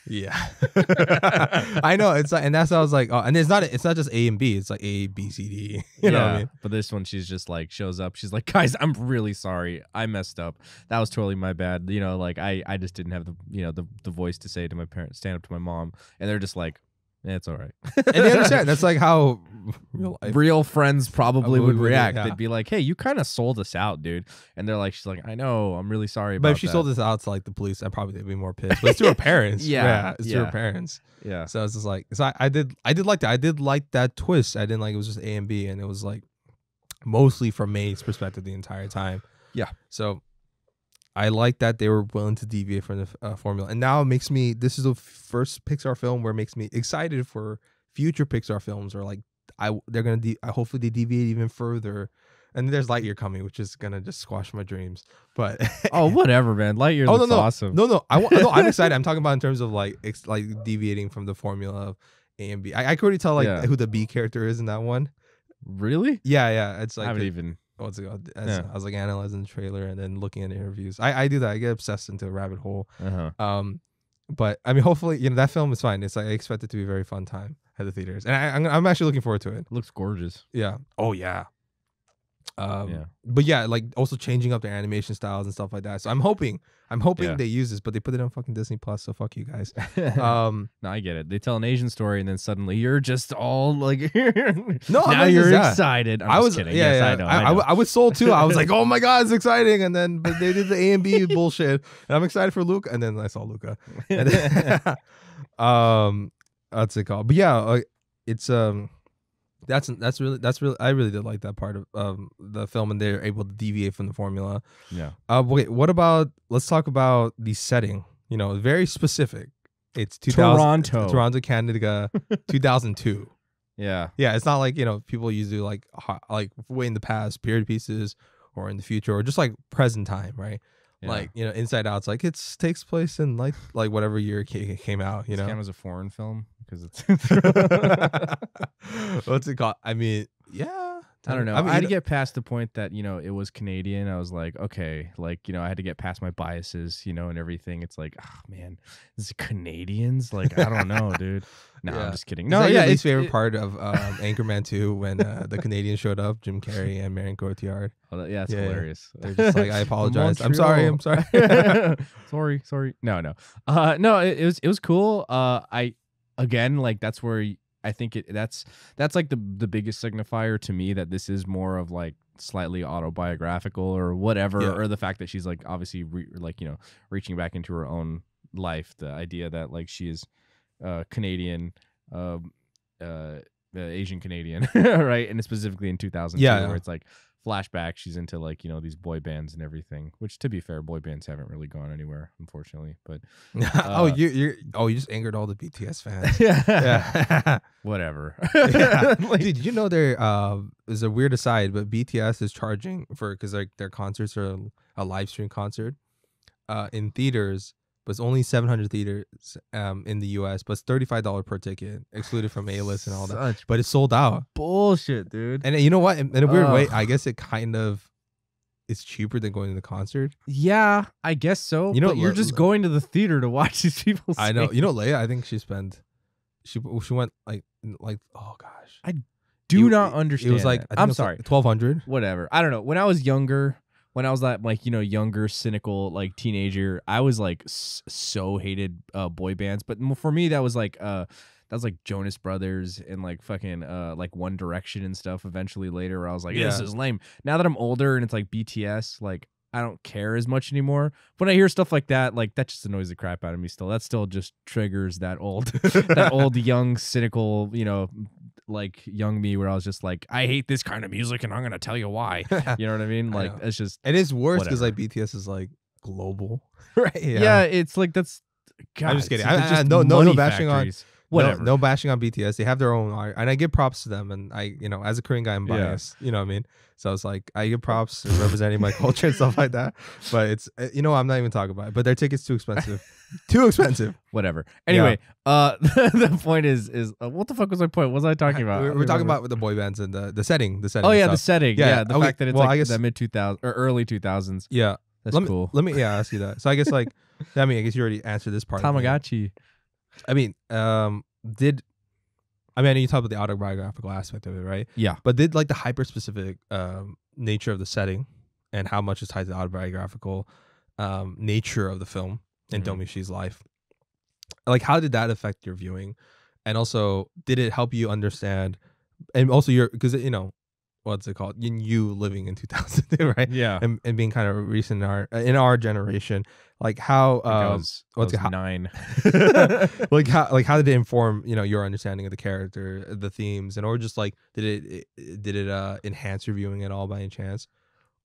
Yeah, *laughs* I know. It's like, and that's how I was like, oh, and it's not it's not just A and B. It's like A B C D. *laughs* You know what I mean? But this one, she's just like shows up. She's like, guys, I'm really sorry. I messed up. That was totally my bad. You know, like I, I just didn't have the, you know, the, the voice to say to my parents, stand up to my mom, and they're just like, it's all right. *laughs* And they understand. That's like how *laughs* real life. Real friends probably Probably would would, react. yeah. They'd be like, hey, you kind of sold us out, dude. And they're like, she's like, I know, I'm really sorry about But if she that." sold this out to like the police, I probably would be more pissed. But it's to her *laughs* parents. Yeah, it's to her parents. yeah, So it's just like, so I, I did, I did like that. I did like that twist. I didn't like it was just A and B, and it was like mostly from Mei's perspective the entire time. Yeah. So I like that they were willing to deviate from the uh, formula, and now it makes me. This is the first Pixar film where it makes me excited for future Pixar films, or like I they're gonna. De- I hopefully they deviate even further. And there's Lightyear coming, which is gonna just squash my dreams. But *laughs* Oh, whatever, man. Lightyear Oh, no, no. awesome. no, no, I no, I'm excited. I'm *laughs* talking about in terms of like ex- like deviating from the formula of A and B. I, I could already tell like Yeah. who the B character is in that one. Really? Yeah, yeah. It's like I haven't the- even. What's it called? As- Yeah. I was like analyzing the trailer and then looking at interviews. I I do that. I get obsessed into a rabbit hole. Uh huh. Um, but I mean, hopefully, you know, that film is fine. It's like I expect it to be a very fun time at the theaters, and I, I'm I'm actually looking forward to it. Looks gorgeous. Yeah. Oh yeah. Um, Yeah. but yeah, like also changing up their animation styles and stuff like that. So I'm hoping, I'm hoping Yeah. they use this, but they put it on fucking Disney Plus. So fuck you guys. *laughs* Um, No, I get it. They tell an Asian story, and then suddenly you're just all like, *laughs* No, I'm now you're just excited. I'm I just was, kidding. yeah, yes, yeah. I know. I, I, I, know. I was sold too. I was like, *laughs* oh my god, it's exciting, and then but they did the A and B bullshit, and I'm excited for Luke, and then I saw Luca. Um, what's it called? But yeah, uh, it's um, that's that's really that's really I really did like that part of um the film, and they're able to deviate from the formula. yeah. Uh, wait, what about? Let's talk about the setting. You know, very specific. It's 2000, Toronto. Toronto, Canada, *laughs* 2002. Yeah. Yeah, it's not like you know people usually like like way in the past period pieces or in the future or just like present time, right? yeah. Like you know, Inside Out's like it's takes place in like like whatever year it came out, you This know. game was a foreign film because it's. *laughs* What's it called? I mean, yeah. I don't know. I I, had to get past the point that you know it was Canadian. I was like, okay, like you know, I had to get past my biases, you know, and everything. It's like, oh man, is Canadians. Like, I don't know, dude. *laughs* No, Yeah. I'm just kidding. Is No, yeah, it's- favorite it- part of um, Anchorman 2 when uh, the Canadians showed up, Jim Carrey and Marion Cotillard. Oh, yeah, it's Yeah, yeah. hilarious. They're just like, I *laughs* apologize. I'm sorry. I'm sorry. sorry, sorry. No, no. Uh, no. It, it was it was cool. Uh, I again like that's where I think it that's that's like the the biggest signifier to me that this is more of like slightly autobiographical or whatever, Yeah. or the fact that she's like obviously re- like you know reaching back into her own life. The idea that like she is uh Canadian, um, uh, uh, Asian Canadian, *laughs* right, and specifically in 2002, Yeah, yeah. where it's like flashback she's into like you know these boy bands and everything which to be fair boy bands haven't really gone anywhere unfortunately but *laughs* oh, Uh, you you oh you just angered all the BTS fans. *laughs* yeah yeah. *laughs* whatever Yeah. Like, Dude, did you know there uh, is a weird aside, but BTS is charging for because like their concerts are a live stream concert uh, in theaters, but it's only 700 theaters um, in the US, but it's $35 per ticket, excluded from A list and all that. such But it's sold out. bullshit dude And you know what? In, in a weird way, I guess it kind of is cheaper than going to the concert. yeah i guess so You know, you're le- just going to the theater to watch these people I know. You know, Leia, I think she spent, she she went like, like oh gosh. I do You- not understand It was like. I'm sorry like 1200 whatever. I don't know. When I was younger, when I was that like you know younger, cynical like teenager, I was like so hated uh, boy bands. But for me, that was like uh that was like Jonas Brothers and like fucking uh like One Direction and stuff. Eventually later, where I was like, this is lame. Now that I'm older and it's like BTS, like. I don't care as much anymore. When I hear stuff like that, like that just annoys the crap out of me. Still, that still just triggers that old, *laughs* that old *laughs* young cynical, you know, like young me, where I was just like, I hate this kind of music, and I'm gonna tell you why. *laughs* You know what I mean? Like know. it's just And it's worse because like BTS is like global, *laughs* right? yeah. it's like that's. God, I'm just kidding. I- I- just no- no- no bashing on- factories. Whatever. No, no bashing on BTS. They have their own art, and I give props to them. And I, you know, as a Korean guy, I'm Yeah. biased. You know what I mean? So it's like I give props to representing my culture and stuff like that. *laughs* But it's, uh, you know, I'm not even talking about it. But their tickets too expensive, too expensive. *laughs* Whatever. Anyway, uh, *laughs* the point is is uh, what the fuck was my point? What was I talking about? We're, we're talking about the boy bands and the the setting, the setting. Oh yeah, the setting. Yeah, Yeah, the okay, fact that it's well, I like guess- the mid 2000s or early 2000s. yeah. That's let me, cool. Let me yeah ask you that. So I guess like, I mean, I guess you already answered this part. Tamagotchi. I mean, um, did I mean I know you talked about the autobiographical aspect of it, right? Yeah. But did like the hyper specific um nature of the setting and how much is tied to the autobiographical um nature of the film and Mhm. Domee Shi's life? Like how did that affect your viewing? And also, did it help you understand and also your because you know, what's it called? in you living in 2000, *laughs* right? Yeah. And, and being kind of recent in our in our generation, like how I um, was, I what's was it- how- nine. *laughs* *laughs* like how like how did it inform you know your understanding of the character the themes and or just like did it, it did it uh enhance your viewing at all by any chance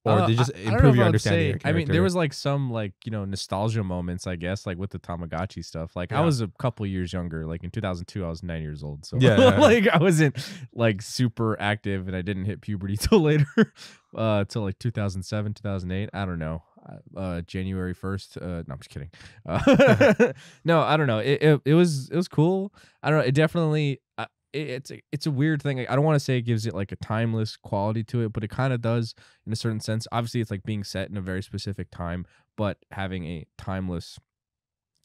or Uh, did it just I- I improve if your understanding say- of your I mean, there was like some like you know nostalgia moments, I guess, like with the Tamagotchi stuff. Like I was a couple years younger. Like in 2002, I was nine years old. So Yeah, yeah, *laughs* yeah. like I wasn't like super active, and I didn't hit puberty *laughs* till later, uh, till like 2007, 2008. I don't know. Uh, January 1st. Uh, no, I'm just kidding. Uh, *laughs* no, I don't know. It, it it was it was cool. I don't know. It definitely. Uh, it, it's a, it's a weird thing. I don't want to say it gives it like a timeless quality to it, but it kind of does in a certain sense. Obviously, it's like being set in a very specific time, but having a timeless,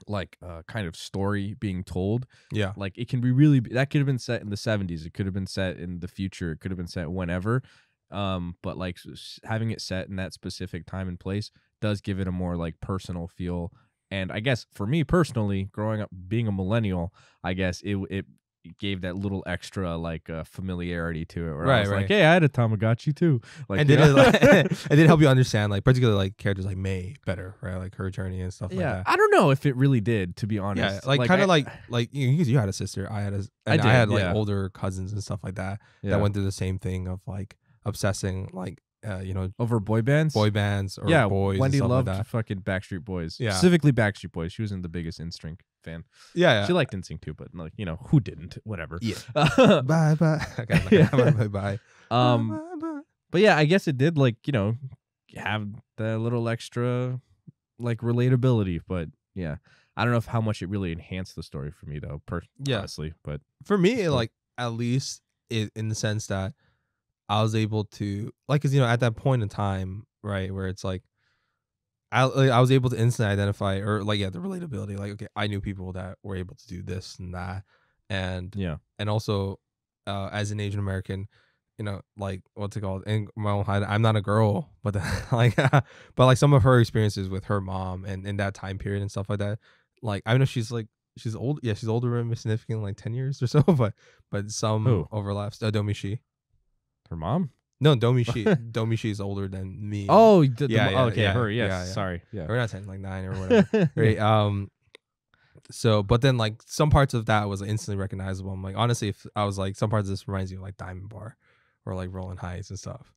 like, uh, kind of story being told. yeah Like, it can be really that could have been set in the '70s. It could have been set in the future. It could have been set whenever. Um, but like having it set in that specific time and place does give it a more like personal feel. And I guess for me personally, growing up being a millennial, I guess it it gave that little extra like uh, familiarity to it. Where I Right, was like, hey, I had a Tamagotchi too. Like, and did it like, *laughs* *laughs* and did it help you understand like particularly like characters like Mei better right like her journey and stuff yeah, like that I don't know if it really did, to be honest. yeah like, kind of like like you, you had a sister I had a I I, had like yeah. older cousins and stuff like that yeah. that went through the same thing of like obsessing like uh you know over boy bands. boy bands or yeah, boys and Wendy stuff loved like that. fucking Backstreet Boys. Yeah. specifically Backstreet Boys. She wasn't the biggest NSYNC fan. yeah, yeah. She liked NSYNC too, but like you know who didn't? Whatever. Yeah. *laughs* *laughs* *laughs* um, bye bye. Okay, Yeah. bye bye bye. um, Bye, bye. but yeah, I guess it did like you know have the little extra like relatability. But yeah, I don't know if how much it really enhanced the story for me though. Per- Yeah. honestly, but for me, like at least it, in the sense that I was able to like, cause you know, at that point in time, right, where it's like, I like, I was able to instantly identify or like yeah, the relatability. Like, okay, I knew people that were able to do this and that, and yeah, and also uh, as an Asian American, you know, like what's it called? In my own head, I'm not a girl, but then, *laughs* like, *laughs* but like some of her experiences with her mom and in that time period and stuff like that. Like I know she's like she's old, yeah, she's older than me significantly, like ten years or so, *laughs* but but some Who? overlaps. Uh, Domee Shi, her mom. No, Domee Shi, *laughs* Domee Shi is older than me. Oh, the, the Yeah, mo- yeah, okay, yeah, her. Yes, yeah, yeah. sorry. Yeah. or not ten, like nine or whatever. *laughs* right um so but then like some parts of that was instantly recognizable i'm like honestly if i was like some parts of this reminds me of like diamond bar or like Rowland Heights and stuff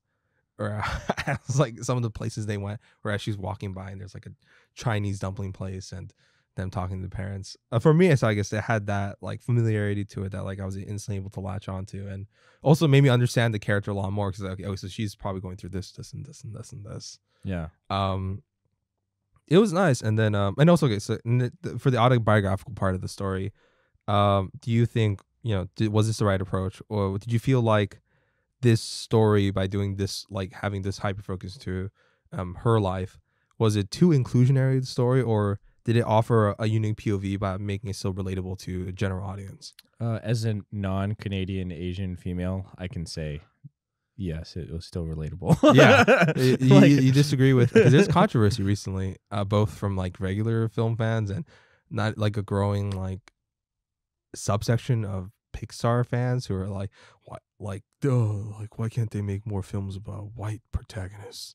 or *laughs* I was like some of the places they went where as she's walking by and there's like a chinese dumpling place and them talking to the parents. Uh, for me so i guess it had that like familiarity to it that like i was instantly able to latch onto and also made me understand the character a lot more because like oh so she's probably going through this this and this and this and this. Yeah. um it was nice. And then um and also okay so for the autobiographical part of the story um do you think you know did, was this the right approach? Or did you feel like this story by doing this like having this hyper focus to um her life was it too inclusionary the story? Or did it offer a, unique pov by making it so relatable to a general audience Uh, as a non-Canadian Asian female, I can say yes, it was still relatable. Yeah. *laughs* you, Like- you disagree with because there's controversy recently uh, both from like regular film fans and not like a growing like subsection of pixar fans who are like what like like why can't they make more films about white protagonists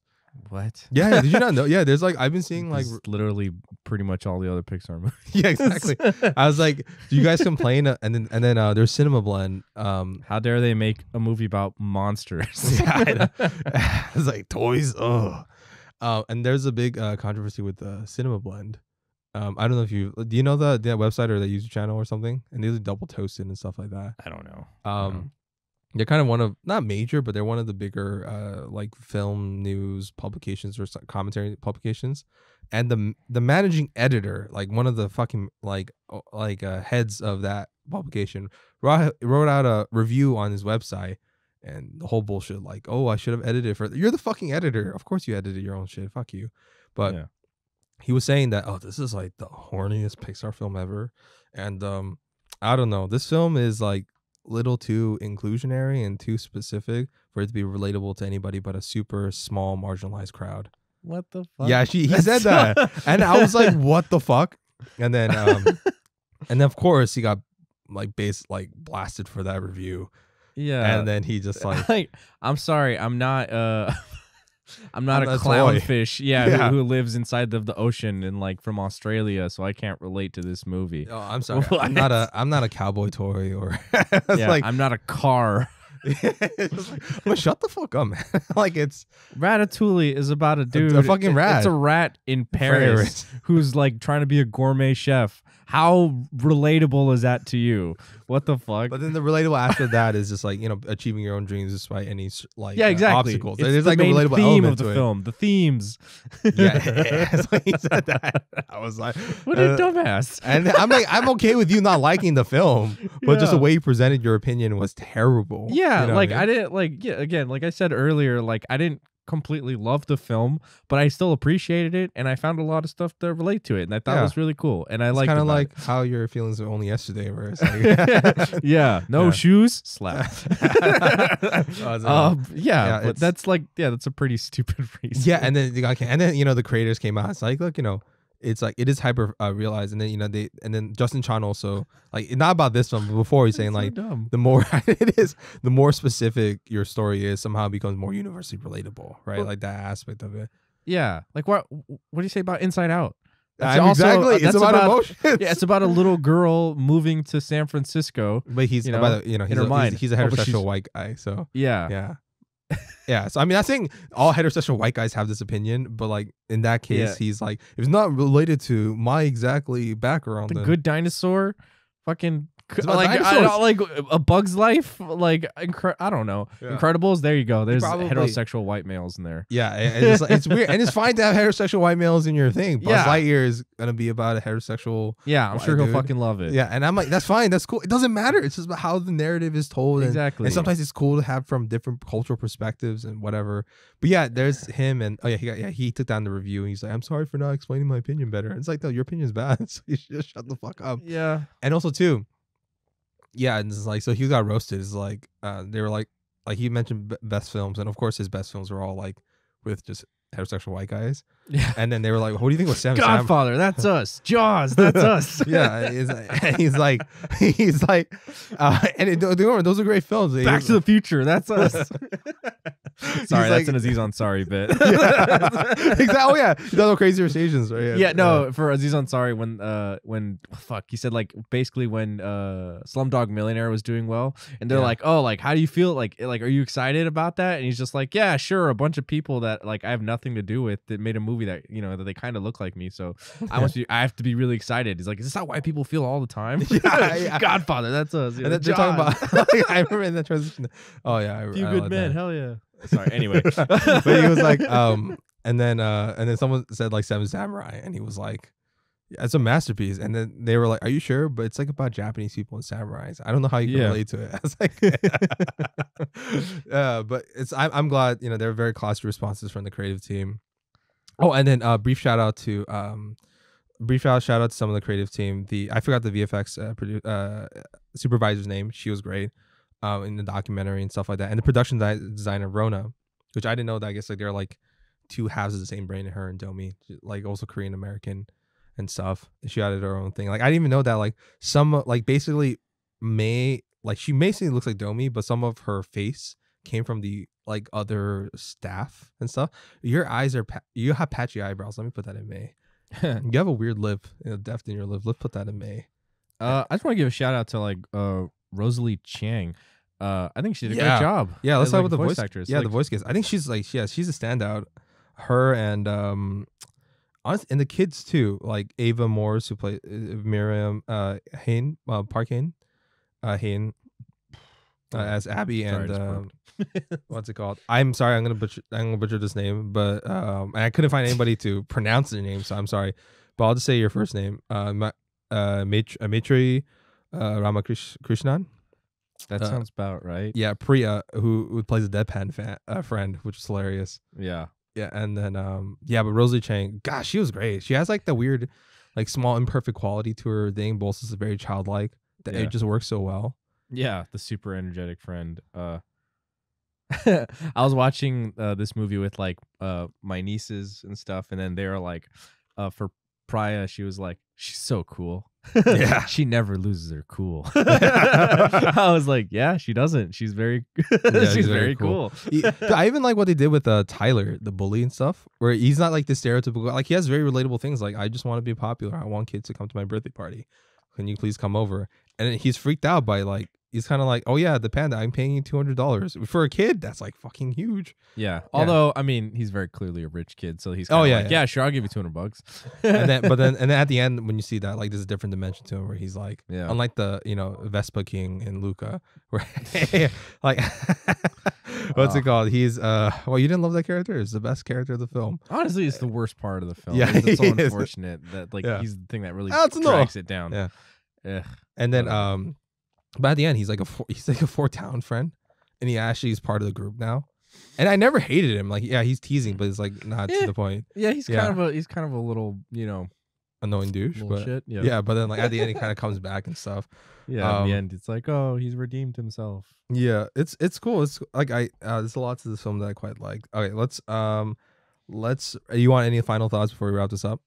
what? yeah did you not know *laughs* yeah there's like i've been seeing like It's literally pretty much all the other Pixar movies. *laughs* yeah exactly i was like do you guys complain Uh, and then and then uh there's cinema blend um How dare they make a movie about monsters? *laughs* Yeah, I know. it's like toys. Oh, uh, and there's a big uh, controversy with the Cinema Blend Um, I don't know if you do you know the that website or the YouTube channel or something, and they do double toasted and stuff like that. I don't know. Um, they're kind of one of not major, but they're one of the bigger uh like film news publications or commentary publications. And the the managing editor, like one of the fucking like like uh, heads of that publication, wrote, wrote out a review on his website, and the whole bullshit like, oh, I should have edited for. You're the fucking editor. Of course you edited your own shit. Fuck you. But Yeah. he was saying that oh, this is like the horniest Pixar film ever, and um, I don't know. This film is like little too inclusionary and too specific for it to be relatable to anybody but a super small marginalized crowd. What the fuck? Yeah, she he said that, and I was like, what the fuck? And then um, *laughs* and then of course he got like base like blasted for that review, yeah. and then he just *laughs* like like I'm sorry, I'm not uh *laughs* I'm not I'm a clownfish, yeah, *laughs* Yeah. Who, who lives inside of the ocean and like from Australia, so I can't relate to this movie. oh I'm sorry *laughs* I'm not a I'm not a cowboy toy or *laughs* yeah, like I'm not a car. *laughs* it's like, well, shut the fuck up man *laughs* like it's Ratatouille is about a dude. a fucking rat. It's a rat in Paris, Paris. *laughs* who's like trying to be a gourmet chef. How relatable is that to you? What the fuck? But then the relatable after that is just like you know achieving your own dreams despite any like yeah, uh, exactly. obstacles. It's There's the like a relatable theme element of the film. The themes. Yeah, so he said that. I was like, what a uh, dumbass. and I'm like, I'm okay with you not liking the film, but just the way you presented your opinion was terrible. Yeah, You know like mean? I, didn't like yeah, again, like I said earlier, like I didn't completely love the film, but I still appreciated it and I found a lot of stuff to relate to it and I thought Yeah. it was really cool. And I like kind of like how your feelings were only yesterday, where it's *laughs* like, yeah, no Yeah. shoes, slap. *laughs* Oh, *laughs* um, yeah, Yeah, but that's like yeah, that's a pretty stupid reason. yeah, and then and then you know the creators came out. It's like, look, you know, it's like it is hyper uh, realized, and then you know they and then Justin Chan also like not about this one but before he's saying so like dumb. the more *laughs* it is, the more specific your story is, somehow becomes more universally relatable, right? Well- like that aspect of it. Yeah, like what what do you say about Inside Out? Also- exactly, uh, it's about, about- emotions. Yeah, it's about a little girl moving to San Francisco. but he's you by know, the, you know in he's her a, he's, mind. he's a Oh, heterosexual she's- white guy, so Yeah. yeah. Yeah, so I mean, I think all heterosexual white guys have this opinion, but like in that case, Yeah. he's like, if it's not related to my exactly background, the then good dinosaur fucking It's uh, like I don't, like a bug's life like incre- i don't know Yeah. incredibles there you go there's probably- heterosexual white males in there Yeah, and it's, it's weird, and it's fine to have heterosexual white males in your thing. Buzz Yeah. Lightyear is gonna be about a heterosexual. yeah i'm White sure he'll dude. fucking love it Yeah, and I'm like, that's fine, that's cool. It doesn't matter. It's just about how the narrative is told, and, exactly and sometimes it's cool to have from different cultural perspectives and whatever. But yeah, there's him, and oh yeah, he got yeah he took down the review, and he's like, I'm sorry for not explaining my opinion better. It's like, no, your opinion's bad, *laughs* so you should just shut the fuck up. yeah And also too, yeah, and it's like so he got roasted. Is like uh they were like like he mentioned b- best films, and of course his best films were all like with just heterosexual white guys. Yeah And then they were like, "What do you think was Seven? Sam?" godfather that's us jaws that's *laughs* us yeah, he's like, *laughs* and he's like, he's like, uh, and it, they were, those are great films. They- back to the future that's us *laughs* He's sorry like- that's an aziz ansari bit yeah. exactly. Oh yeah, he does all crazier stations, right? yeah, no, for Aziz Ansari when uh when fuck he said like basically when uh Slumdog Millionaire was doing well and they're Yeah. like oh like how do you feel like like are you excited about that and he's just like yeah sure a bunch of people that like I have nothing to do with that made a movie that you know that they kind of look like me so *laughs* I must be I have to be really excited he's like is this how white people feel all the time *laughs* *laughs* Yeah, yeah. Godfather that's us And then they're talking about. I remember in that transition. Oh yeah, I, few I good men that. hell yeah sorry anyway but he was like, um, and then uh, and then someone said like Seven Samurai, and he was like, yeah, it's a masterpiece. And then they were like, Are you sure? But it's like about Japanese people and samurais. I don't know how you can Yeah. relate to it. I was like, uh, but it's I'm I'm glad you know there are very classy responses from the creative team. Oh, and then uh, brief shout out to um, brief shout shout out to some of the creative team. The I forgot the VFX uh, produ- uh supervisor's name. She was great um, in the documentary and stuff like that. And the production di- designer Rona, which I didn't know that. I guess like they're like two halves of the same brain. Her and Domee, like also Korean American and stuff. She added her own thing. Like I didn't even know that. Like some like basically Mei like she basically looks like Domee, but some of her face came from the like other staff and stuff. Your eyes are pa- you have patchy eyebrows. Let me put that in Mei. *laughs* You have a weird lip, you know, depth in your lip. Let's put that in Mei. uh I just want to give a shout out to like uh Rosalie Chiang uh I think she did a Yeah. great job Yeah, let's talk like, about the voice actress Yeah, Like, the voice case. I think she's like yeah, she's a standout. Her and um honest, and the kids too, like Ava Morse who played uh, Miriam uh Hyein, uh, Park Hyein, uh Hyein, uh, as Abby and um, what's it called? I'm sorry, I'm gonna butcher I'm gonna butcher this name, but um and I couldn't find anybody to *laughs* pronounce the name, so I'm sorry. But I'll just say your first name. Uh Ma- uh Maitri, uh, Maitri uh Ramakrishnan. that uh, sounds about right. Yeah, Priya, who, who plays a deadpan fan, uh, friend, which is hilarious. Yeah. Yeah, and then um yeah, but Rosalie Chiang, gosh, she was great. She has like the weird, like small imperfect quality to her thing, but also is very childlike. That Yeah. it just works so well. Yeah, the super energetic friend. Uh *laughs* I was watching uh, this movie with like uh my nieces and stuff and then they were like uh for Priya she was like she's so cool. Yeah. *laughs* she never loses her cool. *laughs* I was like, yeah, she doesn't. She's very she's, she's very, very cool. cool. I even like what they did with uh Tyler, the bully and stuff, where he's not like the stereotypical. Like he has very relatable things. Like I just want to be popular. I want kids to come to my birthday party. Can you please come over? And he's freaked out by like he's kind of like, oh yeah, the panda. I'm paying you two hundred dollars for a kid. That's like fucking huge. Yeah. Although I mean, he's very clearly a rich kid, so he's Oh, yeah, like, yeah. yeah, sure, I'll give you 200 bucks. and then but then *laughs* and then at the end when you see that like there's a different dimension to him where he's like Yeah. unlike the you know Vespa King in Luca *laughs* where *laughs* like what's Ah. it called he's uh well you didn't love that character it's the best character of the film Honestly, it's the worst part of the film. Yeah, it's so unfortunate that like Yeah. he's the thing that really no. drags it down. Yeah. Ugh. and then um but at the end he's like a four, *laughs* he's like a four town friend and he actually is part of the group now and I never hated him like yeah he's teasing but it's like not Yeah. to the point Yeah, he's Yeah. kind of a he's kind of a little you know annoying douche but shit. Yeah, yeah. but then like at the end he kind of *laughs* comes back and stuff yeah. in um, the end, it's like oh, he's redeemed himself. Yeah, it's it's cool. It's like I uh, there's a lot to this film that I quite like. Okay, let's um let's you want any final thoughts before we wrap this up?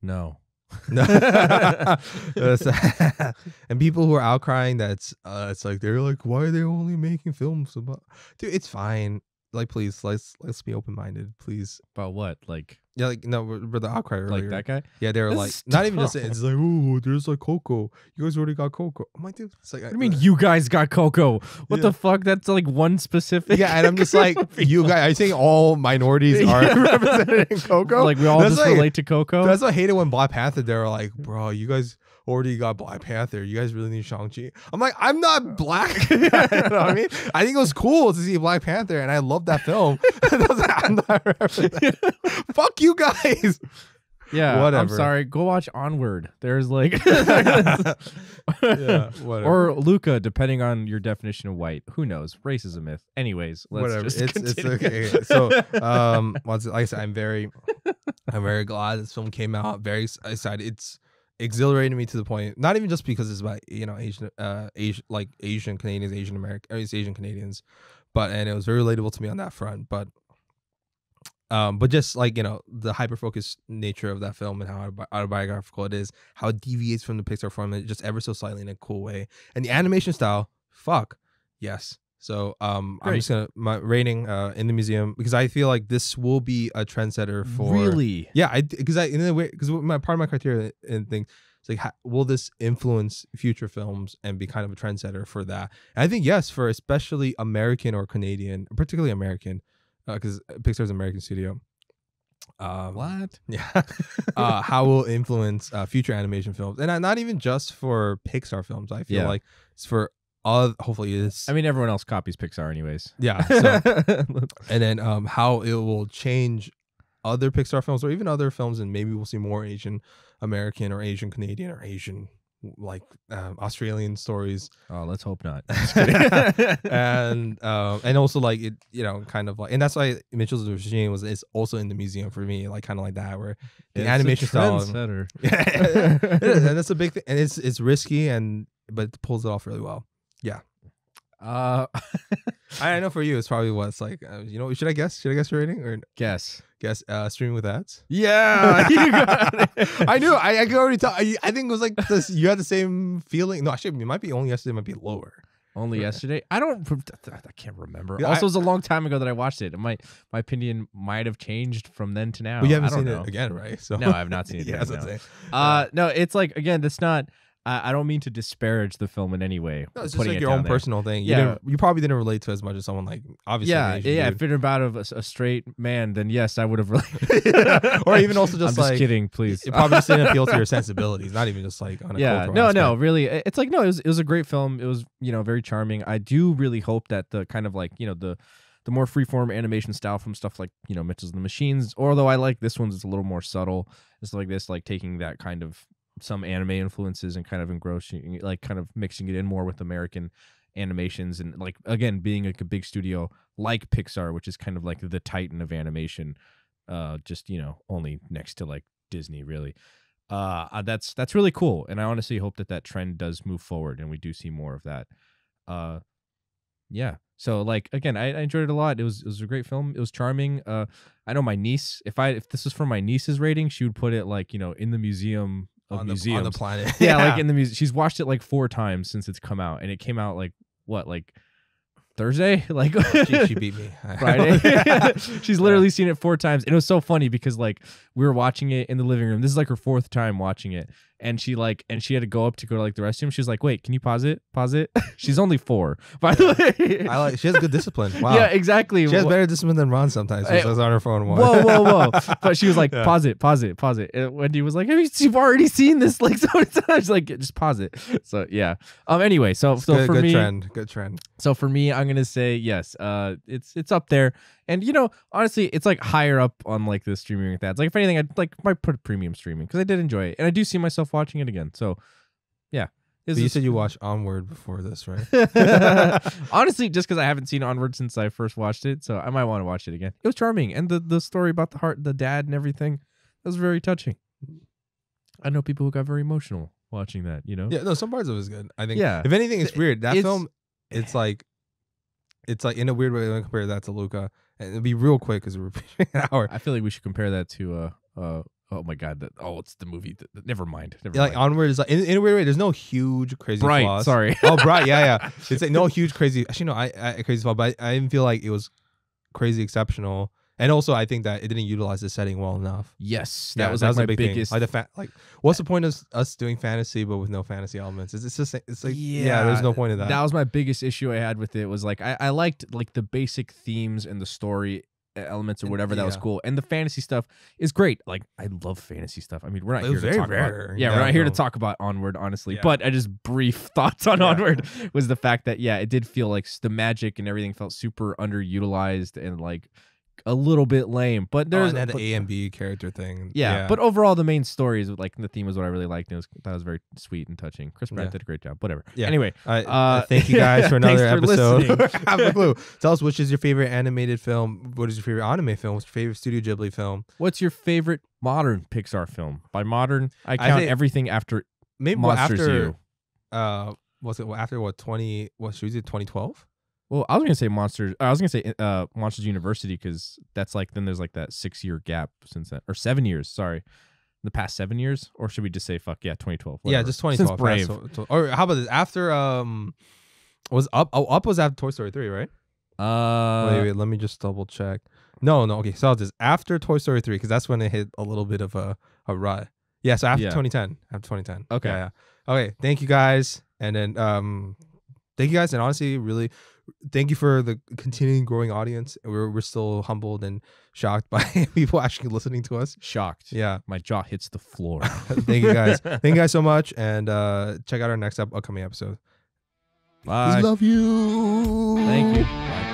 No, *laughs* No. *laughs* And people who are outcrying that's uh it's like they're like why are they only making films about Dude, it's fine. Like please let's let's be open minded, please. about what? Like Yeah, like no, with the outcry earlier. like that guy? Yeah, they were like not even just dumb. it's like oh, there's like Coco. You guys already got Coco. I'm like, dude, it's like What do you mean uh, you guys got Coco? What Yeah. the fuck? That's like one specific. Yeah, and I'm just like, *laughs* you guys, I think all minorities *laughs* are *laughs* represented in Coco? Like we all That's just like- relate to Coco. That's what I hated when Black Panther. They were like, bro, you guys already got Black Panther. You guys really need Shang-Chi. I'm like, I'm not black. *laughs* you know what I mean? *laughs* I think it was cool to see Black Panther, and I love that film. *laughs* I'm represented. Fuck you guys. yeah, I'm whatever. sorry. Go watch Onward. There's like yeah, whatever. or Luca, depending on your definition of white. Who knows? Race is a myth. Anyways, let's whatever. just It's it's okay. So um, it, like I said, I'm very, I'm very glad this film came out. Very excited. It's exhilarating me to the point. Not even just because it's about you know Asian, uh, Asian like Asian Canadians, Asian American, it's Asian Canadians, but and it was very relatable to me on that front. But um, but just like you know the hyper focused nature of that film and how autobiographical it is, how it deviates from the Pixar formula just ever so slightly in a cool way, and the animation style, fuck, yes. So um, I'm just gonna my rating uh in the museum because I feel like this will be a trendsetter for really. yeah I because I in a way because my part of my criteria and thing it's like ha, will this influence future films and be kind of a trendsetter for that and I think yes for especially American or Canadian particularly American because Pixar's an American studio um, What? *laughs* yeah uh, how will influence uh, future animation films and uh, not even just for Pixar films I feel Yeah. like it's for all hopefully it's I mean, everyone else copies Pixar, anyways. yeah *laughs* so and then um how it will change other Pixar films or even other films and maybe we'll see more Asian American or Asian Canadian or Asian like um, Australian stories oh, let's hope not. *laughs* and um and also like it you know kind of like and that's why Mitchell's Regime was is also in the museum for me like kind of like that where the It's a animation style trendsetter. *laughs* yeah and that's a big thing and it's it's risky and but it pulls it off really well Uh, *laughs* I I know for you it's probably what's like uh, you know should I guess should I guess your rating or guess. guess uh streaming with ads Yeah, *laughs* you got it. *laughs* I knew. I, I could already tell. I, I think it was like this. You had the same feeling. No, actually, it might be only yesterday. It might be lower. Only yesterday. I don't. I can't remember. Yeah, also, I- it was a long time ago that I watched it. My my opinion might have changed from then to now. but you haven't I don't seen know. it again, right? So No, I've not seen it yeah, again, that's what I'm no. Uh, no, it's like again, that's not. I, I don't mean to disparage the film in any way. No, it's just like your own there. personal thing. You Yeah. you probably didn't relate to it as much as someone like obviously. Yeah, yeah. dude. If it about a, a straight man, then yes, I would have related. *laughs* Or even also just I'm like- just kidding, please. it probably just didn't appeal to your *laughs* sensibilities, not even just like on a yeah no no aspect. really it's like no it was, it was a great film it was you know very charming i do really hope that the kind of like you know the the more freeform animation style from stuff like you know mitchell's and the machines although i like this one's it's a little more subtle it's like this like taking that kind of some anime influences and kind of engrossing like kind of mixing it in more with american animations and like again being like a big studio like pixar which is kind of like the titan of animation uh just you know only next to like disney really. Uh uh, that's that's really cool and i honestly hope that that trend does move forward and we do see more of that. Uh yeah so like again I, I enjoyed it a lot. It was it was a great film. It was charming. Uh i know my niece if i if this was for my niece's rating she would put it like you know in the museum of on the, on the planet. *laughs* yeah, like in the museum she's watched it like four times since it's come out and it came out like what like thursday *laughs* like oh, she, she beat me. *laughs* Friday. She's literally seen it four times. And it was so funny because like we were watching it in the living room. This is like her fourth time watching it. And she like and she had to go up to go to like the restroom. She's like, wait, can you pause it? Pause it. *laughs* She's only four. *laughs* By the way. I like. She has good discipline. *laughs* Wow. Yeah, exactly. She has better discipline than Ron sometimes. She says on her phone. One. Whoa, whoa, whoa! But she was like, Yeah. "Pause it, pause it, pause it." And Wendy was like, "Have you? You've already seen this like so many times. Like, just pause it." So yeah. Um. Anyway, so so good, for good me, trend. Good trend. So for me, I'm gonna say yes. Uh, it's it's up there, and you know, honestly, it's like higher up on like the streaming with ads. Like if anything, I'd like might put premium streaming because I did enjoy it, and I do see myself watching it again. So, yeah. But you said you watched Onward before this, right? *laughs* honestly, just because I haven't seen Onward since I first watched it, so I might want to watch it again. It was charming, and the the story about the heart, the dad, and everything, that was very touching. I know people who got very emotional watching that. You know. yeah. No, some parts of it was good. I think. Yeah. If anything, it's weird. That It's- film, it's like, it's like in a weird way. When I compare that to Luca, it'll be real quick because we're *laughs* an hour. I feel like we should compare that to uh uh oh my god that oh it's the movie that, that- never mind never Yeah, like mind. Onward is like in, in a weird way. There's no huge crazy bright flaws. sorry oh, bright. Yeah, yeah. *laughs* It's like no huge crazy. Actually, no, I, I crazy flaw, but I, I didn't feel like it was crazy exceptional. And also, I think that it didn't utilize the setting well enough. yes Yeah, that was like my a big thing. biggest Like the fa- like, what's the point of us doing fantasy but with no fantasy elements? It's, it's just it's like yeah, there's no point of that. that was my biggest issue I had with it was like I, I liked like the basic themes and the story uh, elements or whatever that was cool and the fantasy stuff is great like I love fantasy stuff I mean we're not It here to talk rare. about yeah, Yeah, we're not here to talk about onward honestly Yeah. but I just brief *laughs* thoughts on Yeah. onward was the fact that yeah it did feel like the magic and everything felt super underutilized and like a little bit lame but oh, there's but- the A and B character thing. yeah, but overall, the main story is like the theme was what I really liked. And it was that was very sweet and touching. Chris Pratt Yeah. did a great job. Whatever. Yeah. Anyway, I, Uh, thank you guys *laughs* for another for episode. *laughs* Half A Clue. *laughs* Tell us which is your favorite animated film. What is your favorite anime film? What's your favorite Studio Ghibli film? what's your favorite modern Pixar film? By modern, I I count think- everything after Maybe well, after U. uh, was it well, after what twenty? What should we say? Twenty twelve. Well, I was gonna say Monsters. I was gonna say uh, Monsters University because that's like then there's like that six year gap since then, or seven years. Sorry, the past seven years, or should we just say fuck yeah, 2012? Yeah, just 2012. Since twelve. Brave. Or how about this? After um, was up? Oh, up was after Toy Story three, right? Uh, wait, wait, let me just double check. No, no. Okay, so I'll just after Toy Story three because that's when it hit a little bit of a a rut. Yeah, so after Yeah. 2010, after 2010. Okay. Yeah, yeah. Okay. Thank you guys, and then um, thank you guys, and honestly, really, thank you for the continuing growing audience. We're we're still humbled and shocked *laughs* by people actually listening to us. shocked. Yeah. my jaw hits the floor. *laughs* thank you guys. *laughs* thank you guys so much, and uh, check out our next up- upcoming episode. Bye. love you. Thank you.